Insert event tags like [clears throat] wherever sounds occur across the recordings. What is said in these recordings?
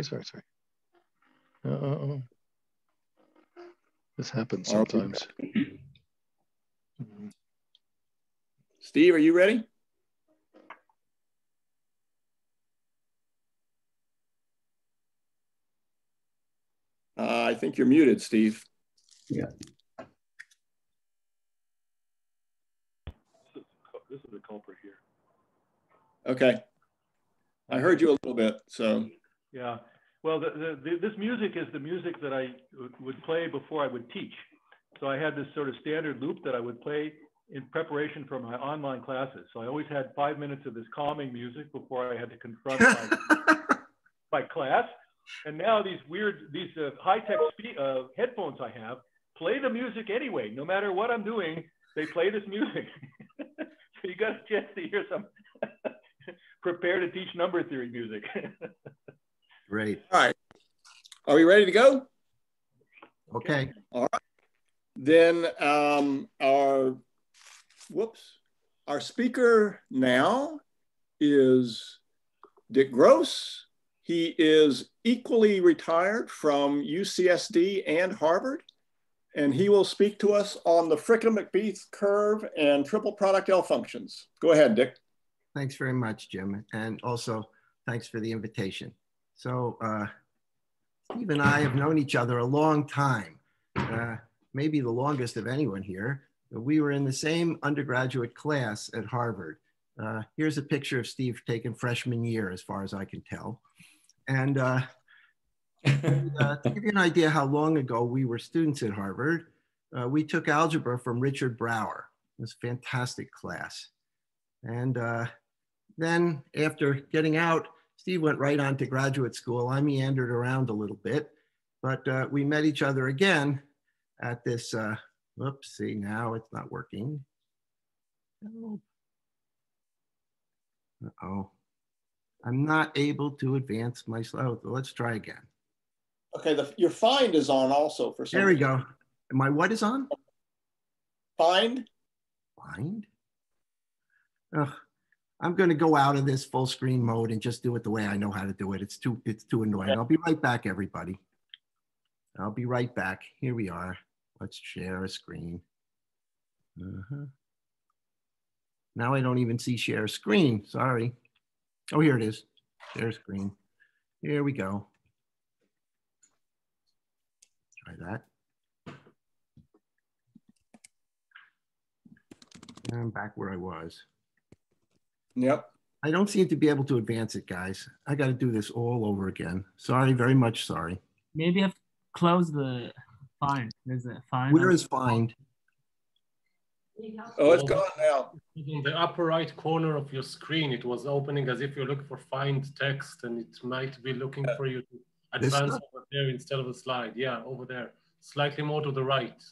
sorry, sorry, sorry. Uh, this happens sometimes. Steve, are you ready? Uh, I think you're muted, Steve. Yeah. This is the culprit here. Okay. I heard you a little bit, so. Yeah. Well, the, the, the, this music is the music that I would play before I would teach. So I had this sort of standard loop that I would play in preparation for my online classes. So I always had five minutes of this calming music before I had to confront my, [laughs] my class. And now these weird, these uh, high-tech uh, headphones I have play the music anyway. No matter what I'm doing, they play this music. [laughs] so you got a chance to hear some [laughs] prepare to teach number theory music. Great. All right. Are we ready to go? Okay. All right. Then um, our, whoops, our speaker now is Dick Gross. He is equally retired from UCSD and Harvard, and he will speak to us on the Fricke-Macbeath curve and triple product L functions. Go ahead, Dick. Thanks very much, Jim. And also, thanks for the invitation. So, uh, Steve and I have known each other a long time, uh, maybe the longest of anyone here. We were in the same undergraduate class at Harvard. Uh, here's a picture of Steve taken freshman year, as far as I can tell. And uh, [laughs] uh, to give you an idea how long ago we were students at Harvard, uh, we took algebra from Richard Brauer. It was a fantastic class. And uh, then after getting out, Steve went right on to graduate school. I meandered around a little bit, but uh, we met each other again at this, uh, whoops, see now it's not working. Uh-oh. I'm not able to advance my slide. Let's try again. Okay, the, your find is on also for some. There we go. My what is on? Find. Find? Ugh. I'm going to go out of this full screen mode and just do it the way I know how to do it. It's too it's too annoying. I'll be right back, everybody. I'll be right back. Here we are. Let's share a screen. Uh -huh. Now I don't even see share screen. Sorry. Oh, here it is. Share screen. Here we go. Try that. And I'm back where I was. Yep. I don't seem to be able to advance it, guys. I got to do this all over again. Sorry, very much sorry. Maybe I have to close the find. Is it find? Where is find? Oh, it's gone now. In the upper right corner of your screen, it was opening as if you're looking for find text, and it might be looking for you to advance over there instead of a slide. Yeah, over there, slightly more to the right.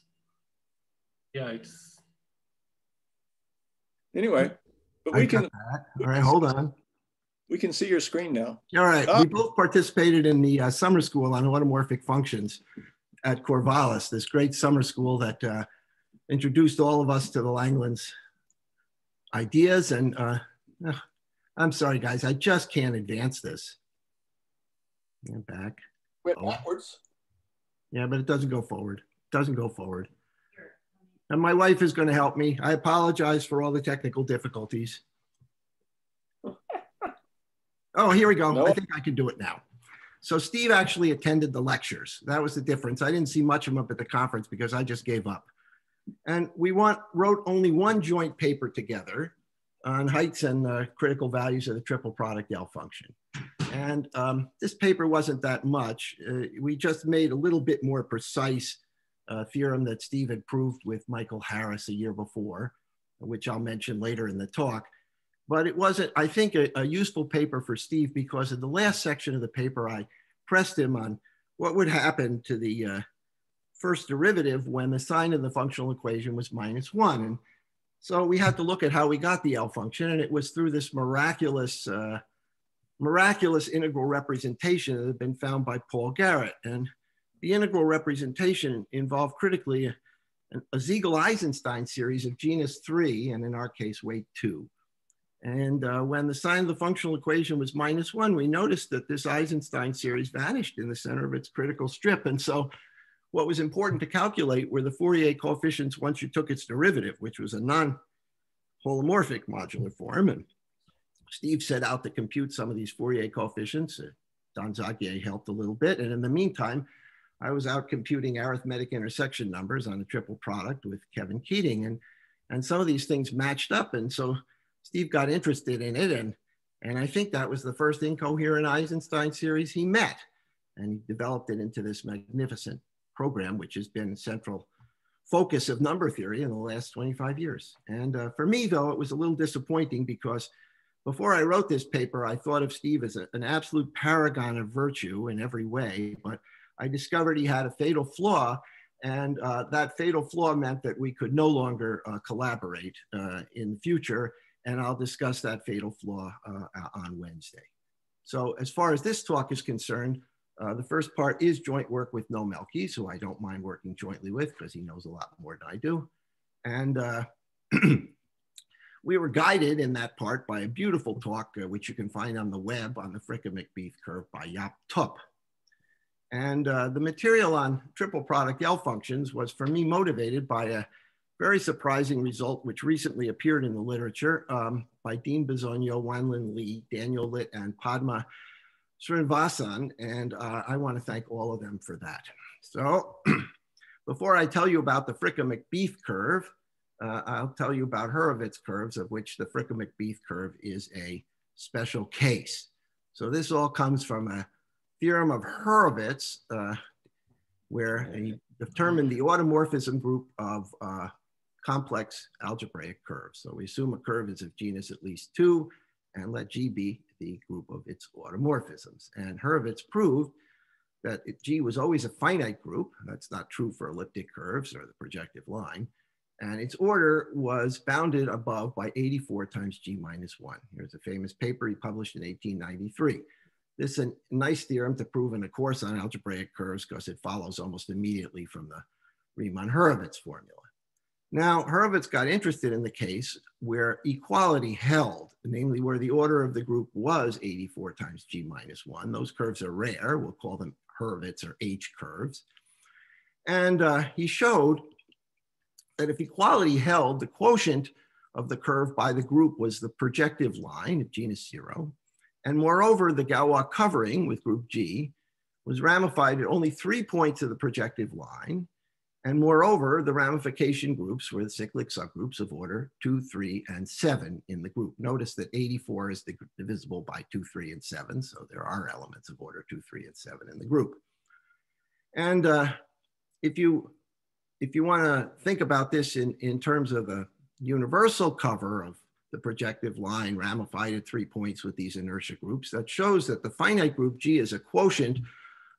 Yeah, it's. Anyway, but we got can. All right, hold on. We can see your screen now. All right, Oh. we both participated in the uh, summer school on automorphic functions at Corvallis, this great summer school that uh, introduced all of us to the Langlands ideas. And uh, I'm sorry, guys, I just can't advance this. Yeah, back. Went Oh. backwards. Yeah, but it doesn't go forward. Doesn't go forward. And my wife is going to help me. I apologize for all the technical difficulties. Oh, here we go. No. I think I can do it now. So Steve actually attended the lectures. That was the difference. I didn't see much of him up at the conference because I just gave up. And we want, wrote only one joint paper together on heights and uh, critical values of the triple product L function. And um, this paper wasn't that much. Uh, we just made a little bit more precise uh, theorem that Steve had proved with Michael Harris a year before, which I'll mention later in the talk. But it wasn't, I think, a, a useful paper for Steve because in the last section of the paper, I pressed him on what would happen to the uh, first derivative when the sign of the functional equation was minus one. And so we had to look at how we got the L function, and it was through this miraculous, uh, miraculous integral representation that had been found by Paul Garrett. And the integral representation involved critically a, a Siegel-Eisenstein series of genus three, and in our case, weight two. And uh, when the sign of the functional equation was minus one, we noticed that this Eisenstein series vanished in the center of its critical strip. And so what was important to calculate were the Fourier coefficients once you took its derivative, which was a non-holomorphic modular form. And Steve set out to compute some of these Fourier coefficients. Uh, Don Zagier helped a little bit. And in the meantime, I was out computing arithmetic intersection numbers on a triple product with Kevin Keating. And, and some of these things matched up. And so Steve got interested in it. And, and I think that was the first incoherent Eisenstein series he met. And he developed it into this magnificent program, which has been central focus of number theory in the last 25 years. And uh, for me, though, it was a little disappointing because before I wrote this paper, I thought of Steve as a, an absolute paragon of virtue in every way, but I discovered he had a fatal flaw and uh, that fatal flaw meant that we could no longer uh, collaborate uh, in the future. And I'll discuss that fatal flaw uh, on Wednesday. So as far as this talk is concerned, uh, the first part is joint work with Noam Elkies, who I don't mind working jointly with because he knows a lot more than I do. And uh, [clears throat] we were guided in that part by a beautiful talk, which you can find on the web on the Fricke-Macbeath curve by Jaap Top. And uh, the material on triple product L functions was for me motivated by a very surprising result, which recently appeared in the literature um, by Dean Bisogno, Wanlin Li, Daniel Litt, and Padma Srinivasan. And uh, I want to thank all of them for that. So [clears throat] before I tell you about the Fricke-Macbeath curve, uh, I'll tell you about Hurwitz curves, of which the Fricke-Macbeath curve is a special case. So this all comes from a theorem of Hurwitz, uh, where he determined the automorphism group of uh, complex algebraic curves. So we assume a curve is of genus at least two, and let G be the group of its automorphisms. And Hurwitz proved that G was always a finite group. That's not true for elliptic curves or the projective line and its order was bounded above by 84 times g minus 1. Here's a famous paper he published in 1893. This is a nice theorem to prove in a course on algebraic curves because it follows almost immediately from the Riemann-Hurwitz formula. Now, Hurwitz got interested in the case where equality held, namely where the order of the group was 84 times g minus 1. Those curves are rare. We'll call them Hurwitz or H curves. And uh, he showed that if equality held, the quotient of the curve by the group was the projective line of genus zero. And moreover, the Galois covering with group G was ramified at only three points of the projective line. And moreover, the ramification groups were the cyclic subgroups of order two, three, and seven in the group. Notice that 84 is divisible by two, three, and seven. So there are elements of order two, three, and seven in the group. And uh, if you if you want to think about this in, in terms of a universal cover of the projective line ramified at three points with these inertia groups, that shows that the finite group G is a quotient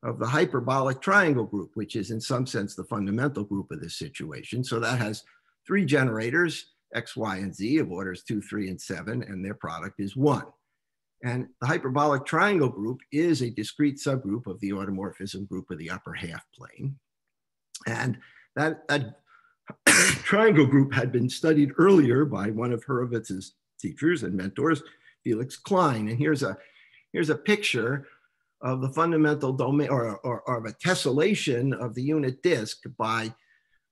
of the hyperbolic triangle group, which is in some sense the fundamental group of this situation. So that has three generators, X, Y, and Z of orders two, three, and seven, and their product is one. And the hyperbolic triangle group is a discrete subgroup of the automorphism group of the upper half plane. And that, that [coughs] triangle group had been studied earlier by one of Hurwitz's teachers and mentors, Felix Klein. And here's a, here's a picture of the fundamental domain or, or, or of a tessellation of the unit disk by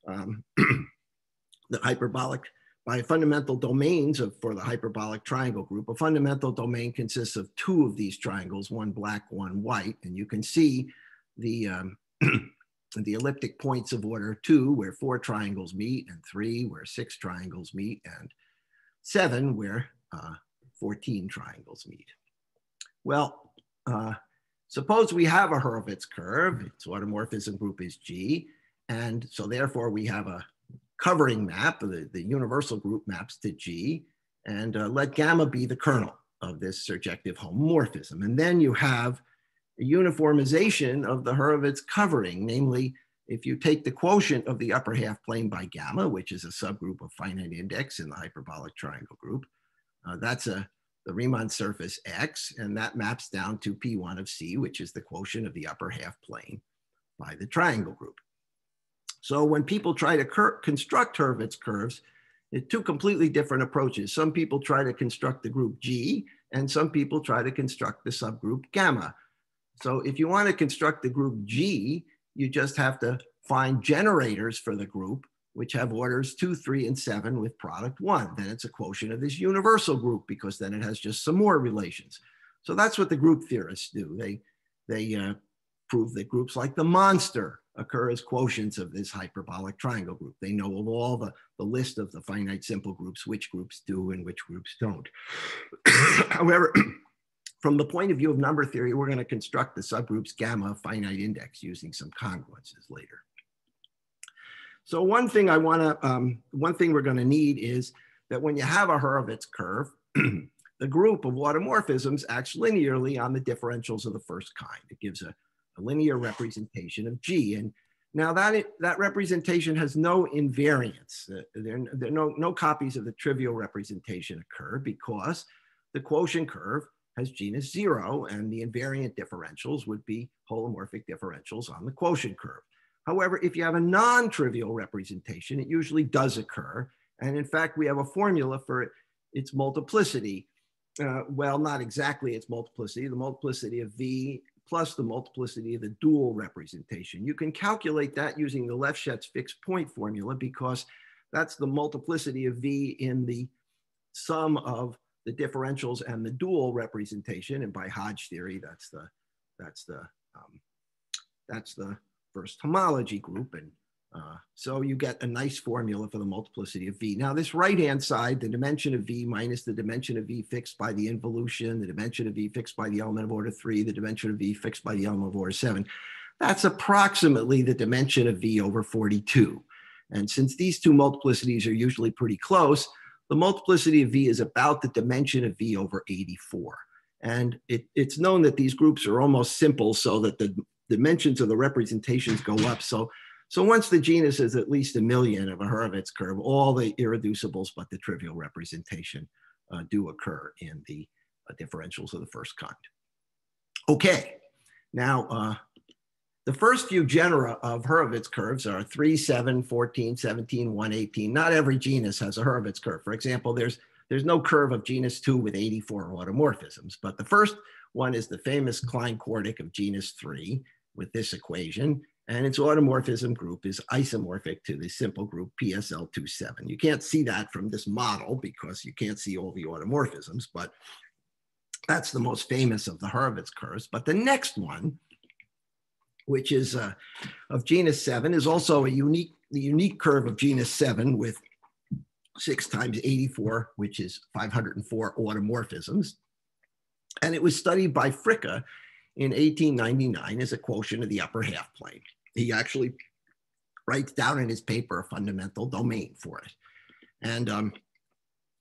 um, [coughs] the hyperbolic by fundamental domains of, for the hyperbolic triangle group. A fundamental domain consists of two of these triangles, one black, one white, and you can see the um, [coughs] the elliptic points of order two, where four triangles meet, and three, where six triangles meet, and seven, where uh, 14 triangles meet. Well, uh, suppose we have a Hurwitz curve, its automorphism group is G, and so therefore we have a covering map, the, the universal group maps to G, and uh, let gamma be the kernel of this surjective homomorphism. And then you have uniformization of the Hurwitz covering, namely, if you take the quotient of the upper half plane by gamma, which is a subgroup of finite index in the hyperbolic triangle group, uh, that's a the Riemann surface X, and that maps down to P1 of C, which is the quotient of the upper half plane by the triangle group. So when people try to construct Hurwitz curves, two completely different approaches. Some people try to construct the group G, and some people try to construct the subgroup gamma. So if you want to construct the group G, you just have to find generators for the group, which have orders two, three, and seven with product one. Then it's a quotient of this universal group because then it has just some more relations. So that's what the group theorists do. They, they uh, prove that groups like the monster occur as quotients of this hyperbolic triangle group. They know of all the, the list of the finite simple groups, which groups do and which groups don't. [coughs] However, from the point of view of number theory, we're going to construct the subgroups gamma finite index using some congruences later. So one thing I want to, um, one thing we're going to need is that when you have a Hurwitz curve, [clears throat] the group of automorphisms acts linearly on the differentials of the first kind. It gives a a linear representation of G. And now that, it, that representation has no invariance. Uh, there, there no, no copies of the trivial representation occur because the quotient curve has genus zero and the invariant differentials would be holomorphic differentials on the quotient curve. However, if you have a non-trivial representation, it usually does occur. And in fact, we have a formula for its multiplicity. Uh, well, not exactly its multiplicity. The multiplicity of V plus the multiplicity of the dual representation. You can calculate that using the Lefschetz fixed point formula because that's the multiplicity of V in the sum of the differentials and the dual representation. And by Hodge theory, that's the, that's the, um, that's the first homology group. And uh, so you get a nice formula for the multiplicity of V. Now this right-hand side, the dimension of V minus the dimension of V fixed by the involution, the dimension of V fixed by the element of order three, the dimension of V fixed by the element of order seven, that's approximately the dimension of V over 42. And since these two multiplicities are usually pretty close, the multiplicity of V is about the dimension of V over 84. And it, it's known that these groups are almost simple so that the dimensions of the representations go up. So so once the genus is at least a million of a Hurwitz curve, all the irreducibles but the trivial representation uh, do occur in the uh, differentials of the first kind. Okay, now uh, the first few genera of Hurwitz curves are 3, 7, 14, 17, 1, 18. Not every genus has a Hurwitz curve. For example, there's, there's no curve of genus 2 with 84 automorphisms, but the first one is the famous Klein-Quartic of genus 3 with this equation and its automorphism group is isomorphic to the simple group PSL27. You can't see that from this model because you can't see all the automorphisms, but that's the most famous of the Hurwitz curves. But the next one, which is uh, of genus 7, is also a unique, the unique curve of genus 7 with 6 times 84, which is 504 automorphisms. And it was studied by Fricke in 1899 as a quotient of the upper half plane he actually writes down in his paper a fundamental domain for it. And um,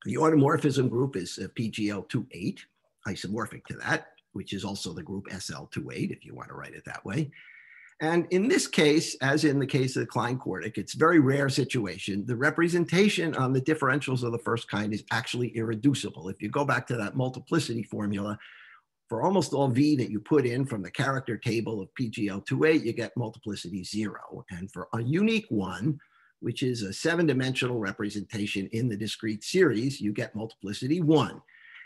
the automorphism group is PGL28, isomorphic to that, which is also the group SL28, if you want to write it that way. And in this case, as in the case of the Klein-Quartic, it's a very rare situation. The representation on the differentials of the first kind is actually irreducible. If you go back to that multiplicity formula, for almost all V that you put in from the character table of PGL28, you get multiplicity zero. And for a unique one, which is a seven dimensional representation in the discrete series, you get multiplicity one.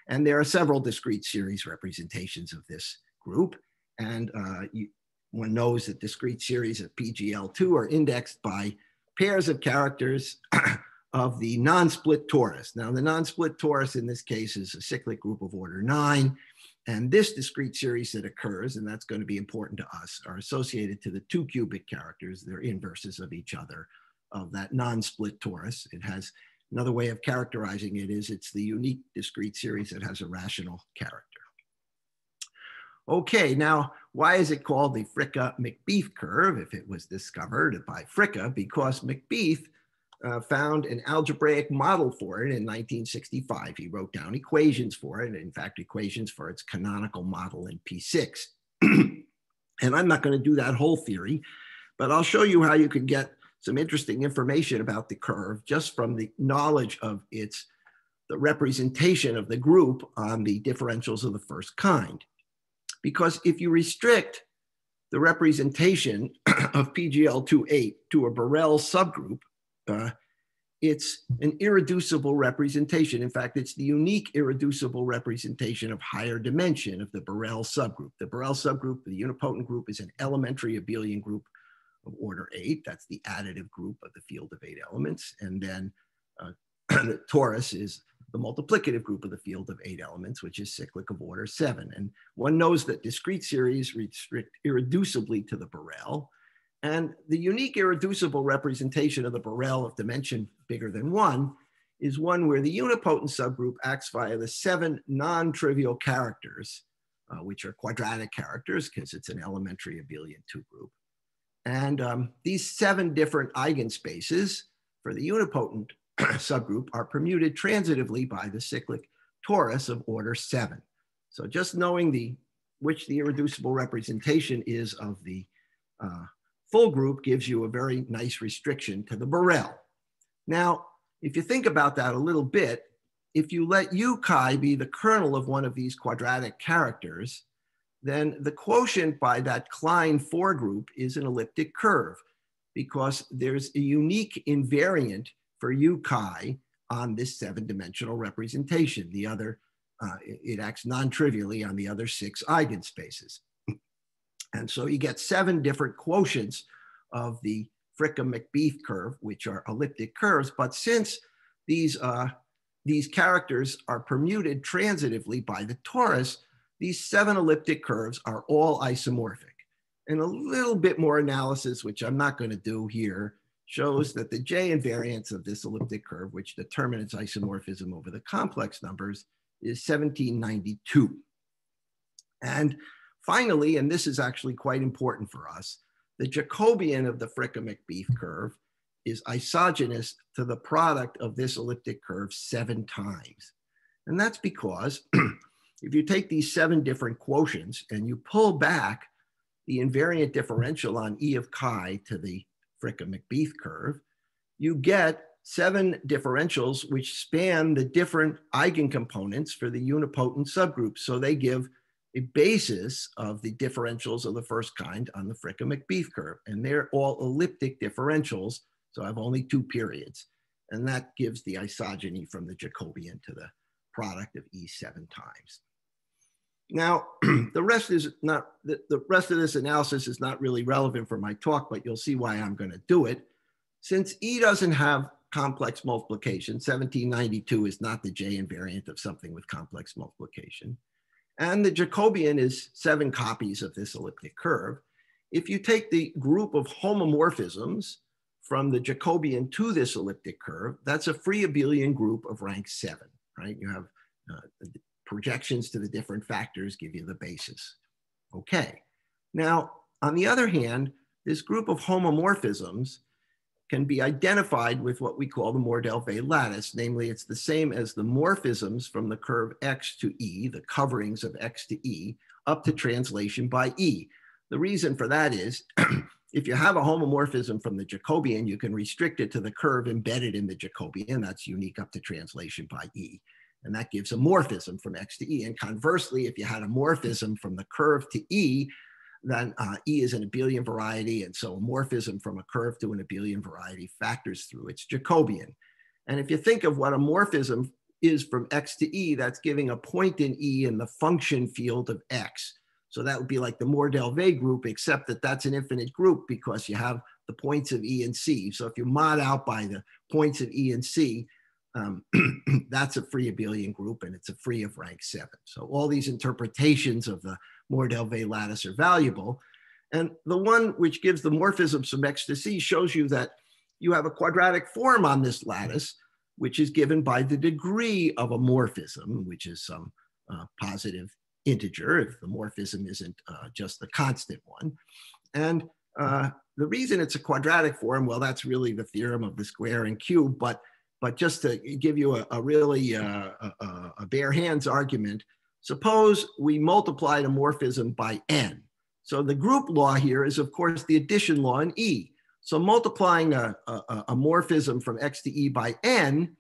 And there are several discrete series representations of this group. And uh, you, one knows that discrete series of PGL2 are indexed by pairs of characters [clears throat] of the non-split torus. Now the non-split torus in this case is a cyclic group of order nine. And this discrete series that occurs, and that's going to be important to us, are associated to the two cubic characters. They're inverses of each other of that non-split torus. It has another way of characterizing it is it's the unique discrete series that has a rational character. Okay, now why is it called the Fricke-Macbeath curve if it was discovered by Fricke? Because Macbeath uh, found an algebraic model for it in 1965. He wrote down equations for it, in fact, equations for its canonical model in P6. [clears throat] and I'm not going to do that whole theory, but I'll show you how you can get some interesting information about the curve just from the knowledge of its the representation of the group on the differentials of the first kind. Because if you restrict the representation [clears throat] of PGL28 to a Borel subgroup, uh, it's an irreducible representation. In fact, it's the unique irreducible representation of higher dimension of the Borel subgroup. The Borel subgroup, the unipotent group, is an elementary abelian group of order eight. That's the additive group of the field of eight elements. And then uh, [clears throat] the torus is the multiplicative group of the field of eight elements, which is cyclic of order seven. And one knows that discrete series restrict irreducibly to the Borel. And the unique irreducible representation of the Borel of dimension bigger than one is one where the unipotent subgroup acts via the seven non-trivial characters, uh, which are quadratic characters because it's an elementary abelian two group. And um, these seven different eigenspaces for the unipotent [clears throat] subgroup are permuted transitively by the cyclic torus of order seven. So just knowing the which the irreducible representation is of the uh, full group gives you a very nice restriction to the Borel. Now, if you think about that a little bit, if you let u chi be the kernel of one of these quadratic characters, then the quotient by that Klein four group is an elliptic curve because there's a unique invariant for u chi on this seven dimensional representation. The other, uh, it acts non-trivially on the other six eigenspaces. And so you get seven different quotients of the Fricke-Macbeath curve, which are elliptic curves. But since these, uh, these characters are permuted transitively by the torus, these seven elliptic curves are all isomorphic. And a little bit more analysis, which I'm not going to do here, shows that the J invariance of this elliptic curve, which determines its isomorphism over the complex numbers, is 1792. And Finally, and this is actually quite important for us, the Jacobian of the Fricke-Macbeath curve is isogenous to the product of this elliptic curve seven times. And that's because [clears throat] if you take these seven different quotients and you pull back the invariant differential on E of chi to the Fricke-Macbeath curve, you get seven differentials which span the different eigencomponents for the unipotent subgroup. So they give a basis of the differentials of the first kind on the Fricke-Macbeath curve. And they're all elliptic differentials, so I have only two periods. And that gives the isogeny from the Jacobian to the product of E seven times. Now, [clears throat] the rest is not, the, the rest of this analysis is not really relevant for my talk, but you'll see why I'm gonna do it. Since E doesn't have complex multiplication, 1792 is not the J invariant of something with complex multiplication. And the Jacobian is seven copies of this elliptic curve. If you take the group of homomorphisms from the Jacobian to this elliptic curve, that's a free abelian group of rank seven, right? You have uh, projections to the different factors give you the basis. Okay. Now, on the other hand, this group of homomorphisms can be identified with what we call the Mordell-Weil lattice. Namely, it's the same as the morphisms from the curve x to e, the coverings of x to e, up to translation by e. The reason for that is [clears throat] if you have a homomorphism from the Jacobian, you can restrict it to the curve embedded in the Jacobian. That's unique up to translation by e. And that gives a morphism from x to e. And conversely, if you had a morphism from the curve to e, then uh, E is an abelian variety. And so a morphism from a curve to an abelian variety factors through its Jacobian. And if you think of what a morphism is from X to E, that's giving a point in E in the function field of X. So that would be like the Mordell-Weil group, except that that's an infinite group because you have the points of E and C. So if you mod out by the points of E and C, um, [clears throat] that's a free abelian group and it's a free of rank seven. So all these interpretations of the Mordell-Weil lattice are valuable. And the one which gives the morphism some ecstasy shows you that you have a quadratic form on this lattice, which is given by the degree of a morphism, which is some uh, positive integer if the morphism isn't uh, just the constant one. And uh, the reason it's a quadratic form, well, that's really the theorem of the square and cube, but, but just to give you a, a really uh, a, a bare hands argument, Suppose we multiplied a morphism by n. So the group law here is, of course, the addition law in E. So multiplying a, a, a morphism from x to e by n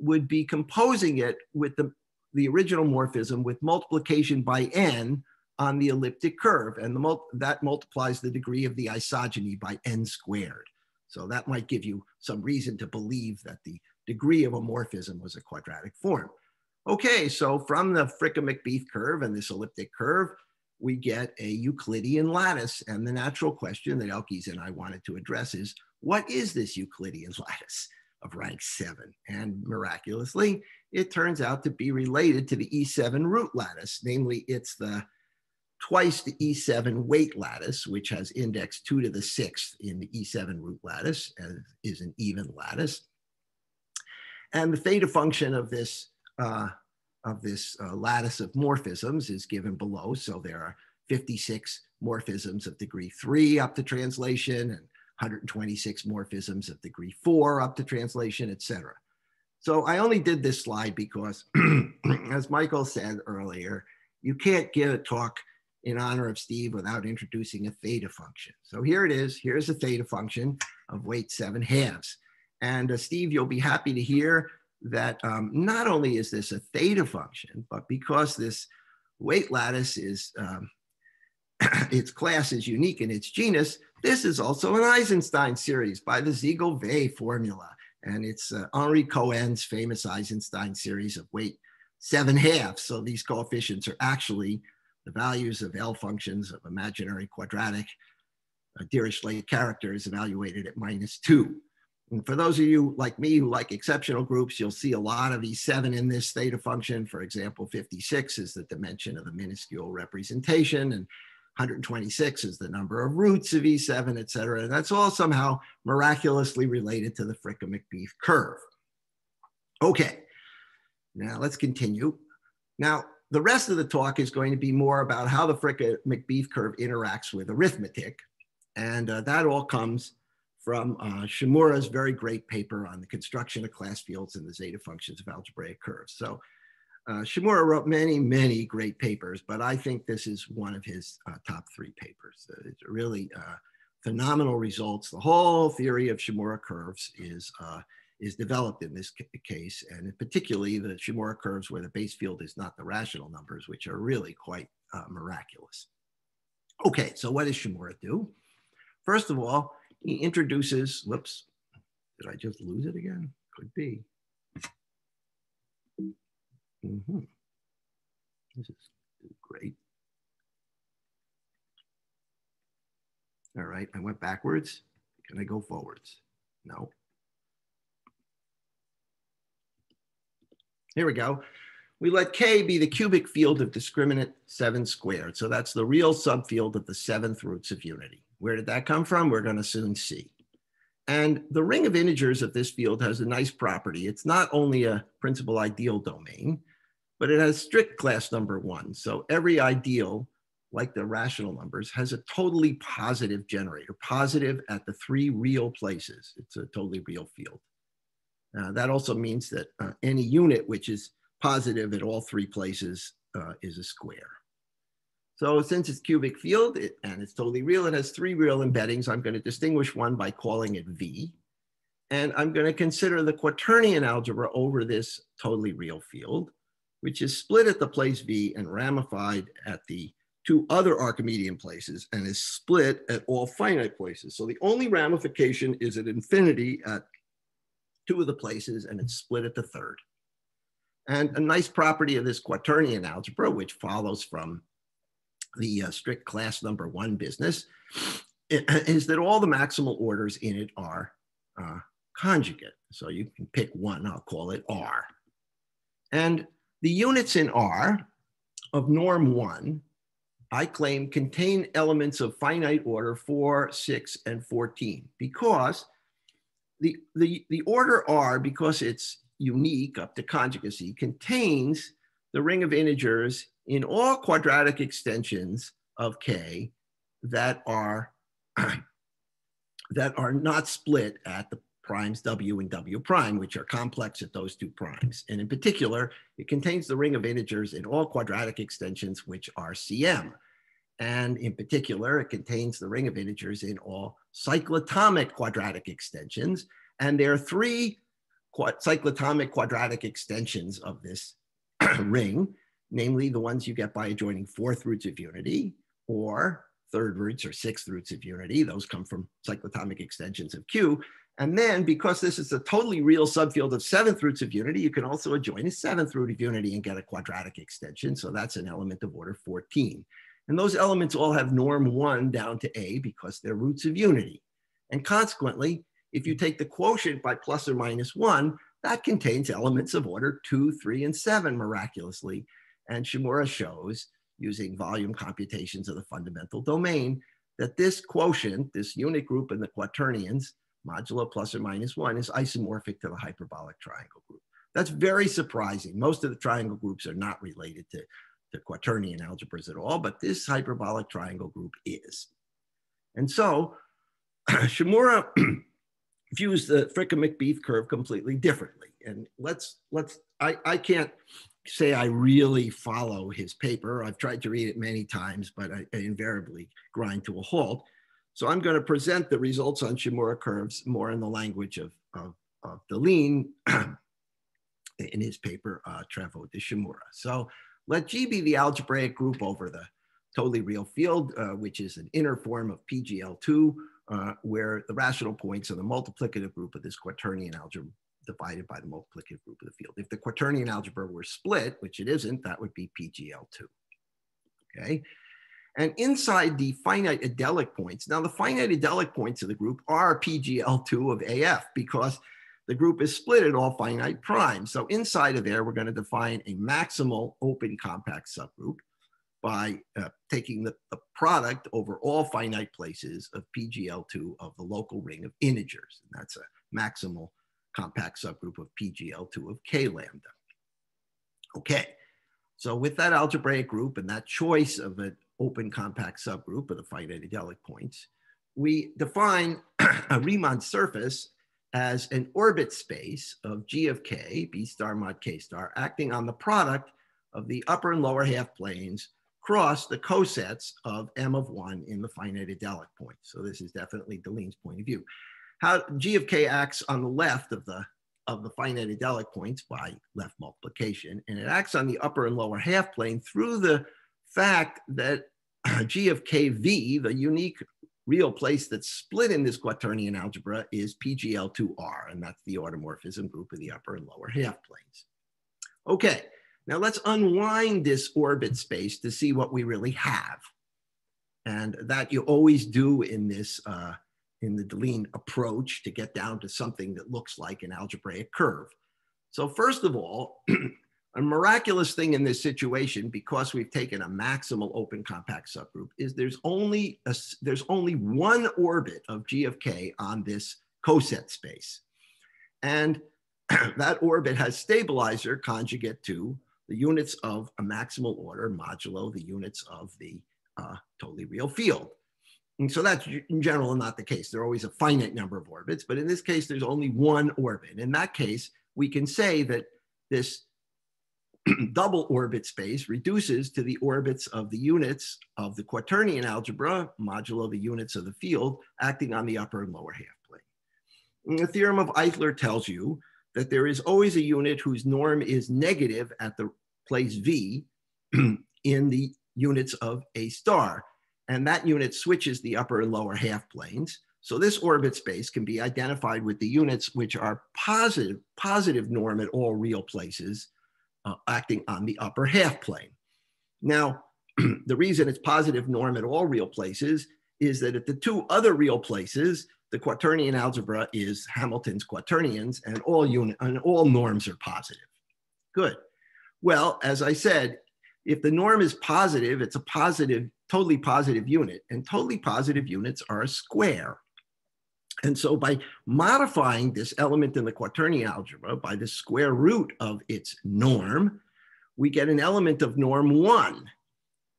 would be composing it with the, the original morphism with multiplication by n on the elliptic curve. And the mul that multiplies the degree of the isogeny by n squared. So that might give you some reason to believe that the degree of a morphism was a quadratic form. Okay, so from the Fricke-Macbeath curve and this elliptic curve, we get a Euclidean lattice. And the natural question that Elkies and I wanted to address is, what is this Euclidean [laughs] lattice of rank seven? And miraculously, it turns out to be related to the E7 root lattice, namely it's the twice the E7 weight lattice, which has index two to the sixth in the E7 root lattice, as is an even lattice. And the theta function of this, uh, of this uh, lattice of morphisms is given below. So there are 56 morphisms of degree three up to translation and 126 morphisms of degree four up to translation, et cetera. So I only did this slide because, [clears throat] as Michael said earlier, you can't give a talk in honor of Steve without introducing a theta function. So here it is. Here's a theta function of weight seven halves. And uh, Steve, you'll be happy to hear that um, not only is this a theta function, but because this weight lattice is, um, [clears throat] its class is unique in its genus, this is also an Eisenstein series by the Siegel-Weil formula. And it's uh, Henri Cohen's famous Eisenstein series of weight seven halves. So these coefficients are actually the values of L functions of imaginary quadratic uh, Dirichlet characters evaluated at minus two. And for those of you like me who like exceptional groups, you'll see a lot of E7 in this theta function. For example, 56 is the dimension of the minuscule representation and 126 is the number of roots of E7, et cetera. And that's all somehow miraculously related to the Fricke-Macbeath curve. Okay, now let's continue. Now, the rest of the talk is going to be more about how the Fricke-Macbeath curve interacts with arithmetic. And uh, that all comes from uh, Shimura's very great paper on the construction of class fields and the zeta functions of algebraic curves. So uh, Shimura wrote many, many great papers, but I think this is one of his uh, top three papers. Uh, it's really uh, phenomenal results. The whole theory of Shimura curves is, uh, is developed in this case, and particularly the Shimura curves where the base field is not the rational numbers, which are really quite miraculous. Okay, so what does Shimura do? First of all, he introduces, whoops, did I just lose it again? Could be. Mm -hmm. This is great. All right, I went backwards. Can I go forwards? No. Here we go. We let K be the cubic field of discriminant 7 squared. So that's the real subfield of the seventh roots of unity. Where did that come from? We're going to soon see. And the ring of integers of this field has a nice property. It's not only a principal ideal domain, but it has strict class number one. So every ideal, like the rational numbers, has a totally positive generator, positive at the three real places. It's a totally real field. Uh, that also means that uh, any unit which is positive at all three places uh, is a square. So since it's cubic field it, and it's totally real, it has three real embeddings. I'm going to distinguish one by calling it V. And I'm going to consider the quaternion algebra over this totally real field, which is split at the place V and ramified at the two other Archimedean places and is split at all finite places. So the only ramification is at infinity at two of the places and it's split at the third. And a nice property of this quaternion algebra, which follows from the uh, strict class number one business is that all the maximal orders in it are uh, conjugate. So you can pick one, I'll call it R. And the units in R of norm one, I claim contain elements of finite order four, six, and 14 because the, the, the order R, because it's unique up to conjugacy, contains the ring of integers in all quadratic extensions of K that are [clears throat] that are not split at the primes W and W prime, which are complex at those two primes. And in particular, it contains the ring of integers in all quadratic extensions, which are CM. And in particular, it contains the ring of integers in all cyclotomic quadratic extensions. And there are three cyclotomic quadratic extensions of this [clears throat] ring namely the ones you get by adjoining fourth roots of unity or third roots or sixth roots of unity. Those come from cyclotomic extensions of Q. And then because this is a totally real subfield of seventh roots of unity, you can also adjoin a seventh root of unity and get a quadratic extension. So that's an element of order 14. And those elements all have norm one down to A because they're roots of unity. And consequently, if you take the quotient by plus or minus one, that contains elements of order two, three, and seven miraculously. And Shimura shows, using volume computations of the fundamental domain, that this quotient, this unit group in the quaternions, modulo plus or minus one, is isomorphic to the hyperbolic triangle group. That's very surprising. Most of the triangle groups are not related to, to quaternion algebras at all, but this hyperbolic triangle group is. And so [clears throat] Shimura [clears throat] views the Fricke-Macbeath curve completely differently. And let's, let's I, I can't say I really follow his paper. I've tried to read it many times, but I, I invariably grind to a halt. So I'm going to present the results on Shimura curves more in the language of, of, of Deligne [clears throat] in his paper, uh, Travaux de Shimura. So let G be the algebraic group over the totally real field, uh, which is an inner form of PGL2, uh, where the rational points are the multiplicative group of this quaternion algebra divided by the multiplicative group of the field. If the quaternion algebra were split, which it isn't, that would be PGL2. Okay. And inside the finite adelic points, now the finite adelic points of the group are PGL2 of AF because the group is split at all finite primes. So inside of there, we're going to define a maximal open compact subgroup by uh, taking the, the, product over all finite places of PGL2 of the local ring of integers. And that's a maximal compact subgroup of PGL2 of K lambda. Okay, so with that algebraic group and that choice of an open compact subgroup of the finite adelic points, we define [clears throat] a Riemann surface as an orbit space of G of K, B star mod K star, acting on the product of the upper and lower half planes cross the cosets of M of one in the finite adelic point. So this is definitely Deligne's point of view. How G of K acts on the left of the of the finite adelic points by left multiplication, and it acts on the upper and lower half plane through the fact that [clears throat] G of KV, the unique real place that's split in this quaternion algebra is PGL2R, and that's the automorphism group of the upper and lower half planes. Okay, now let's unwind this orbit space to see what we really have. And that you always do in this, uh, in the Deligne approach to get down to something that looks like an algebraic curve. So first of all, [clears throat] a miraculous thing in this situation, because we've taken a maximal open compact subgroup, is there's only, a, there's only one orbit of G of K on this coset space. And [clears throat] that orbit has stabilizer conjugate to the units of a maximal order modulo the units of the uh, totally real field. And so that's in general not the case. There are always a finite number of orbits, but in this case, there's only one orbit. In that case, we can say that this [clears throat] double orbit space reduces to the orbits of the units of the quaternion algebra, modulo the units of the field, acting on the upper and lower half plane. And the theorem of Eichler tells you that there is always a unit whose norm is negative at the place V [clears throat] in the units of A star. And that unit switches the upper and lower half planes. So this orbit space can be identified with the units which are positive, positive norm at all real places uh, acting on the upper half plane. Now, [clears throat] the reason it's positive norm at all real places is that at the two other real places, the quaternion algebra is Hamilton's quaternions and all unit and all norms are positive. Good. Well, as I said, if the norm is positive, it's a positive, totally positive unit, and totally positive units are a square. And so by modifying this element in the quaternion algebra by the square root of its norm, we get an element of norm one.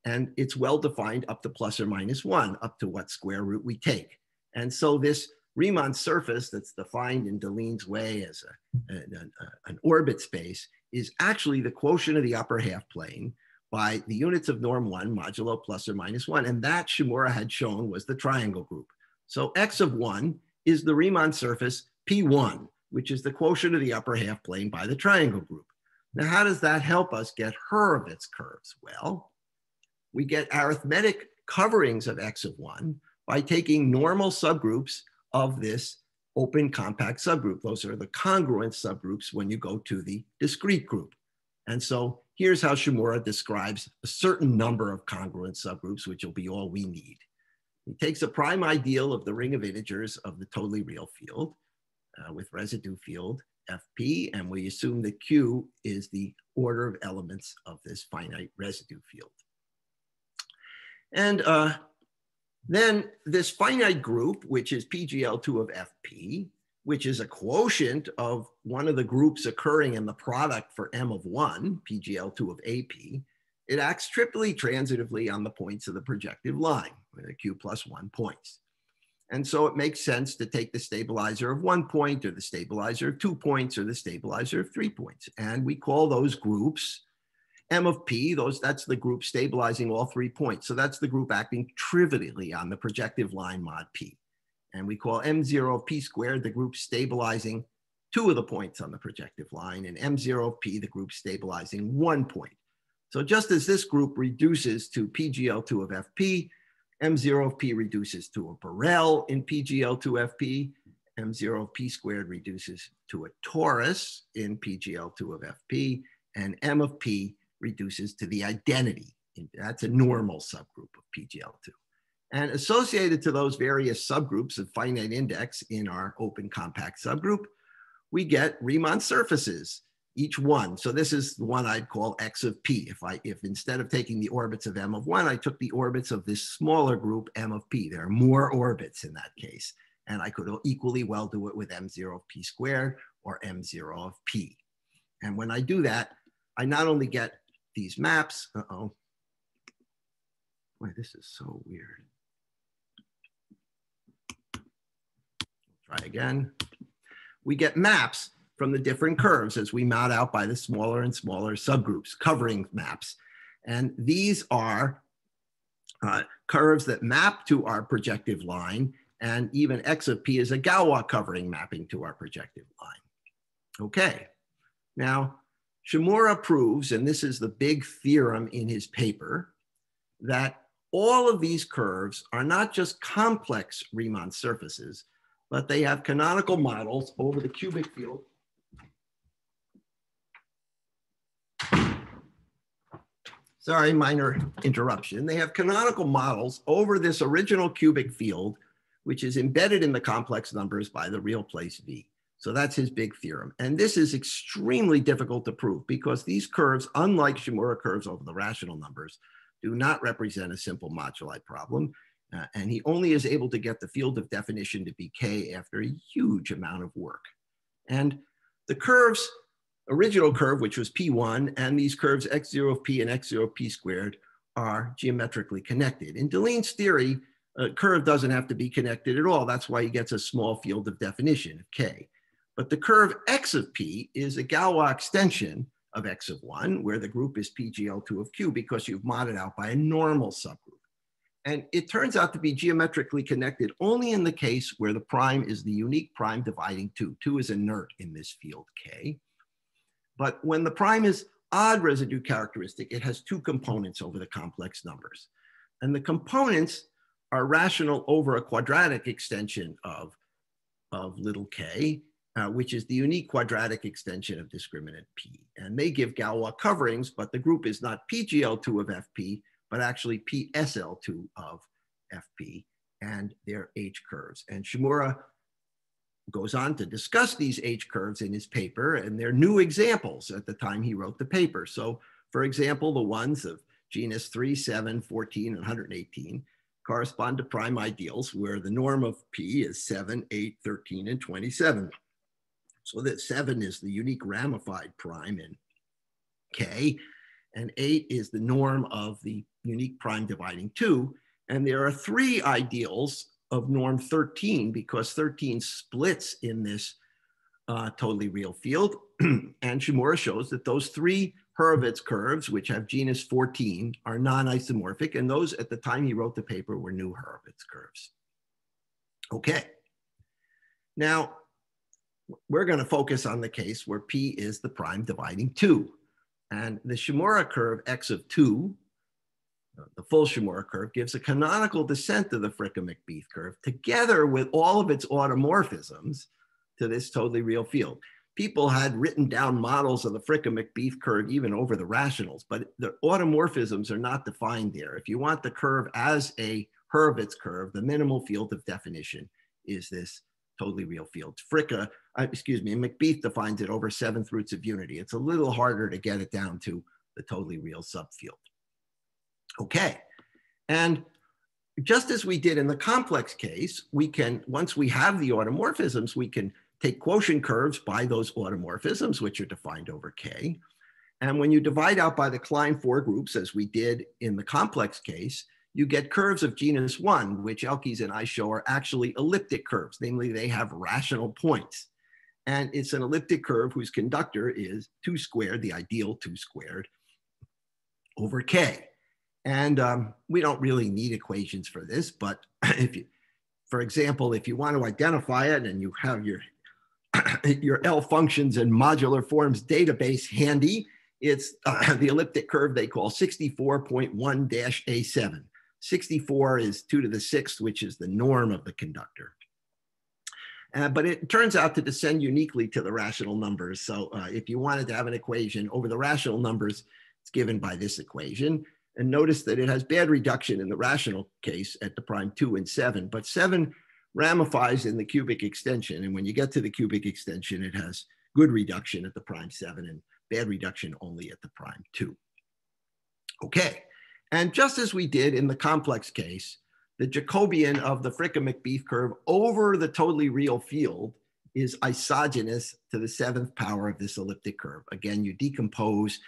And it's well defined up to plus or minus one, up to what square root we take. And so this Riemann surface that's defined in Deligne's way as a, a, a, an orbit space is actually the quotient of the upper half plane by the units of norm one modulo plus or minus one. And that Shimura had shown was the triangle group. So x of one is the Riemann surface P1, which is the quotient of the upper half plane by the triangle group. Now, how does that help us get Hurwitz curves? Well, we get arithmetic coverings of X of one by taking normal subgroups of this open compact subgroup. Those are the congruent subgroups when you go to the discrete group. And so here's how Shimura describes a certain number of congruent subgroups, which will be all we need. He takes a prime ideal of the ring of integers of the totally real field uh, with residue field Fp, and we assume that Q is the order of elements of this finite residue field. And uh, then this finite group, which is PGL2 of Fp, which is a quotient of one of the groups occurring in the product for M of one, PGL2 of AP, it acts triply transitively on the points of the projective line, with a Q plus one points. And so it makes sense to take the stabilizer of one point or the stabilizer of two points or the stabilizer of three points. And we call those groups M of P, those that's the group stabilizing all three points. So that's the group acting trivially on the projective line mod P. And we call M0 of P squared the group stabilizing two of the points on the projective line and M0 of P the group stabilizing one point. So just as this group reduces to PGL2 of FP, M0 of P reduces to a Borel in PGL2FP. M0 of P squared reduces to a torus in PGL2 of FP. And M of P reduces to the identity. That's a normal subgroup of PGL2. And associated to those various subgroups of finite index in our open compact subgroup, we get Riemann surfaces each one. So this is the one I'd call x of p. If I, if instead of taking the orbits of m of one, I took the orbits of this smaller group m of p. There are more orbits in that case. And I could equally well do it with m0 of p squared or m0 of p. And when I do that, I not only get these maps, uh-oh. Boy, this is so weird. Try again. We get maps from the different curves as we map out by the smaller and smaller subgroups, covering maps. And these are uh, curves that map to our projective line, and even x of p is a Galois covering mapping to our projective line. Okay, now Shimura proves, and this is the big theorem in his paper, that all of these curves are not just complex Riemann surfaces, but they have canonical models over the cubic field sorry, minor interruption. They have canonical models over this original cubic field, which is embedded in the complex numbers by the real place V. So that's his big theorem. And this is extremely difficult to prove because these curves, unlike Shimura curves over the rational numbers, do not represent a simple moduli problem. Uh, and he only is able to get the field of definition to be K after a huge amount of work. And the curves original curve, which was P1, and these curves x0 of P and x0 of P squared are geometrically connected. In Deligne's theory, a curve doesn't have to be connected at all. That's why he gets a small field of definition of K. But the curve x of P is a Galois extension of x of 1, where the group is PGL2 of Q because you've modded out by a normal subgroup. And it turns out to be geometrically connected only in the case where the prime is the unique prime dividing 2. 2 is inert in this field K. But when the prime is odd residue characteristic, it has two components over the complex numbers. And the components are rational over a quadratic extension of, of little k, uh, which is the unique quadratic extension of discriminant p. And they give Galois coverings, but the group is not PGL2 of FP, but actually PSL2 of FP and their H curves. And Shimura goes on to discuss these H curves in his paper, and they're new examples at the time he wrote the paper. So, for example, the ones of genus 3, 7, 14, and 118 correspond to prime ideals where the norm of P is 7, 8, 13, and 27. So that 7 is the unique ramified prime in K, and 8 is the norm of the unique prime dividing 2. And there are three ideals of norm 13 because 13 splits in this uh, totally real field. [clears throat] and Shimura shows that those three Hurwitz curves, which have genus 14, are non-isomorphic. And those at the time he wrote the paper were new Hurwitz curves. Okay. Now, we're going to focus on the case where P is the prime dividing 2. And the Shimura curve x of 2 uh, the full Shimura curve, gives a canonical descent of the Fricke-Macbeath curve together with all of its automorphisms to this totally real field. People had written down models of the Fricke-Macbeath curve even over the rationals, but the automorphisms are not defined there. If you want the curve as a Hurwitz curve, the minimal field of definition is this totally real field. Fricke, uh, excuse me, Macbeath defines it over seventh roots of unity. It's a little harder to get it down to the totally real subfield. Okay, and just as we did in the complex case, we can, once we have the automorphisms, we can take quotient curves by those automorphisms, which are defined over K. And when you divide out by the Klein four groups, as we did in the complex case, you get curves of genus one, which Elkies and I show are actually elliptic curves, namely they have rational points. And it's an elliptic curve whose conductor is two squared, the ideal two squared, over K. And um, we don't really need equations for this, but [clears throat] if you, for example, if you want to identify it and you have your, [clears throat] your L functions and modular forms database handy, it's uh, [clears throat] the elliptic curve they call 64.1-A7. 64 is 2 to the 6th, which is the norm of the conductor. Uh, but it turns out to descend uniquely to the rational numbers. So uh, if you wanted to have an equation over the rational numbers, it's given by this equation. And notice that it has bad reduction in the rational case at the prime 2 and 7, but 7 ramifies in the cubic extension. And when you get to the cubic extension, it has good reduction at the prime 7 and bad reduction only at the prime 2. Okay, and just as we did in the complex case, the Jacobian of the Fricke-Macbeath curve over the totally real field is isogenous to the seventh power of this elliptic curve. Again, you decompose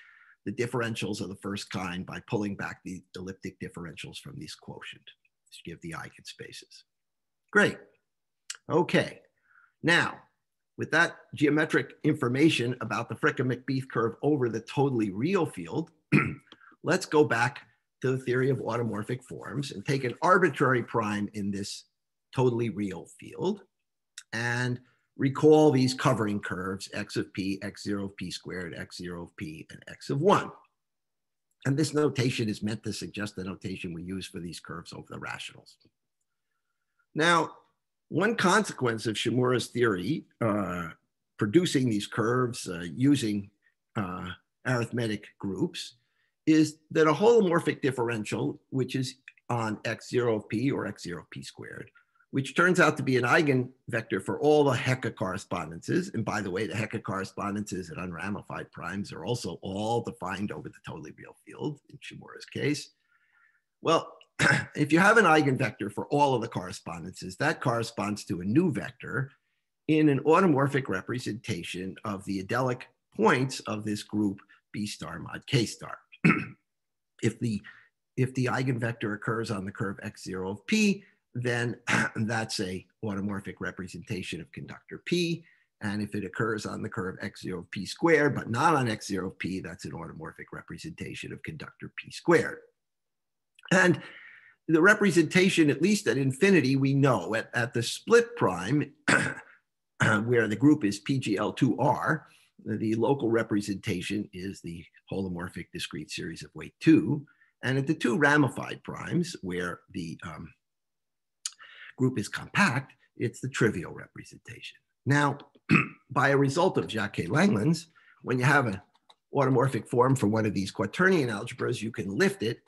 the differentials of the first kind by pulling back the elliptic differentials from these quotient to give the eigenspaces. Great. Okay. Now, with that geometric information about the Fricke-Macbeath curve over the totally real field, [clears throat] let's go back to the theory of automorphic forms and take an arbitrary prime in this totally real field and recall these covering curves, x of p, x0 of p squared, x0 of p, and x of 1. And this notation is meant to suggest the notation we use for these curves over the rationals. Now, one consequence of Shimura's theory, uh, producing these curves uh, using uh, arithmetic groups, is that a holomorphic differential, which is on x0 of p or x0 of p squared, which turns out to be an eigenvector for all the Hecke correspondences. And by the way, the Hecke correspondences at unramified primes are also all defined over the totally real field in Shimura's case. Well, [clears throat] if you have an eigenvector for all of the correspondences, that corresponds to a new vector in an automorphic representation of the adelic points of this group B star mod K star. [clears throat] if the if the eigenvector occurs on the curve x0 of p, then [clears throat] that's a automorphic representation of conductor p. And if it occurs on the curve x0 of p squared, but not on x0 of p, that's an automorphic representation of conductor p squared. And the representation, at least at infinity, we know at, at the split prime, [clears throat] where the group is PGL2R, the local representation is the holomorphic discrete series of weight two. And at the two ramified primes, where the um, group is compact, it's the trivial representation. Now, [clears throat] by a result of Jacquet-Langlands, when you have an automorphic form for one of these quaternion algebras, you can lift it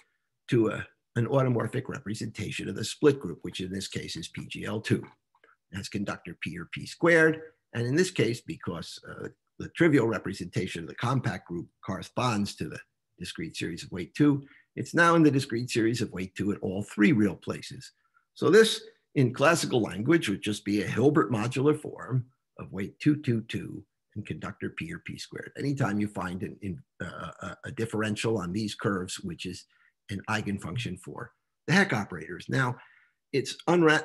to a, an automorphic representation of the split group, which in this case is PGL2. It has conductor P or P squared. And in this case, because uh, the trivial representation of the compact group corresponds to the discrete series of weight two. It's now in the discrete series of weight two at all three real places. So this in classical language would just be a Hilbert modular form of weight 222 and conductor P or P squared. Anytime you find an, in, uh, a differential on these curves, which is an eigenfunction for the Hecke operators. Now, it's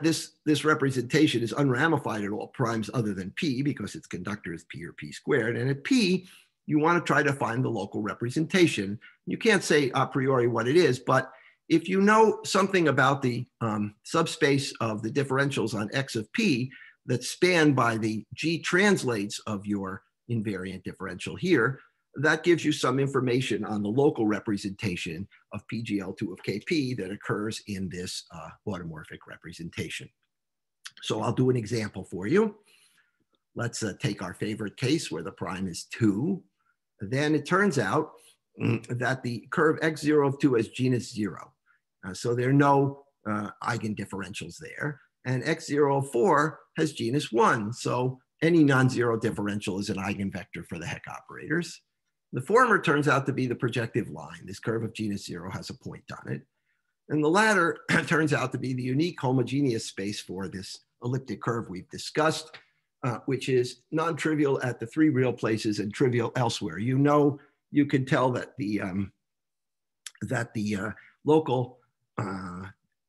this this representation is unramified at all primes other than p because its conductor is p or p squared and at p you want to try to find the local representation you can't say a priori what it is but if you know something about the um, subspace of the differentials on x of p that's spanned by the g translates of your invariant differential here that gives you some information on the local representation of PGL2 of KP that occurs in this uh, automorphic representation. So I'll do an example for you. Let's uh, take our favorite case where the prime is 2. Then it turns out mm, that the curve x0 of 2 has genus 0. Uh, so there are no uh, eigendifferentials there. And x0 4 has genus 1. So any non-zero differential is an eigenvector for the Hecke operators. The former turns out to be the projective line. This curve of genus zero has a point on it. And the latter [clears throat] turns out to be the unique homogeneous space for this elliptic curve we've discussed, uh, which is non-trivial at the three real places and trivial elsewhere. You know, you can tell that the, um, that the uh, local uh,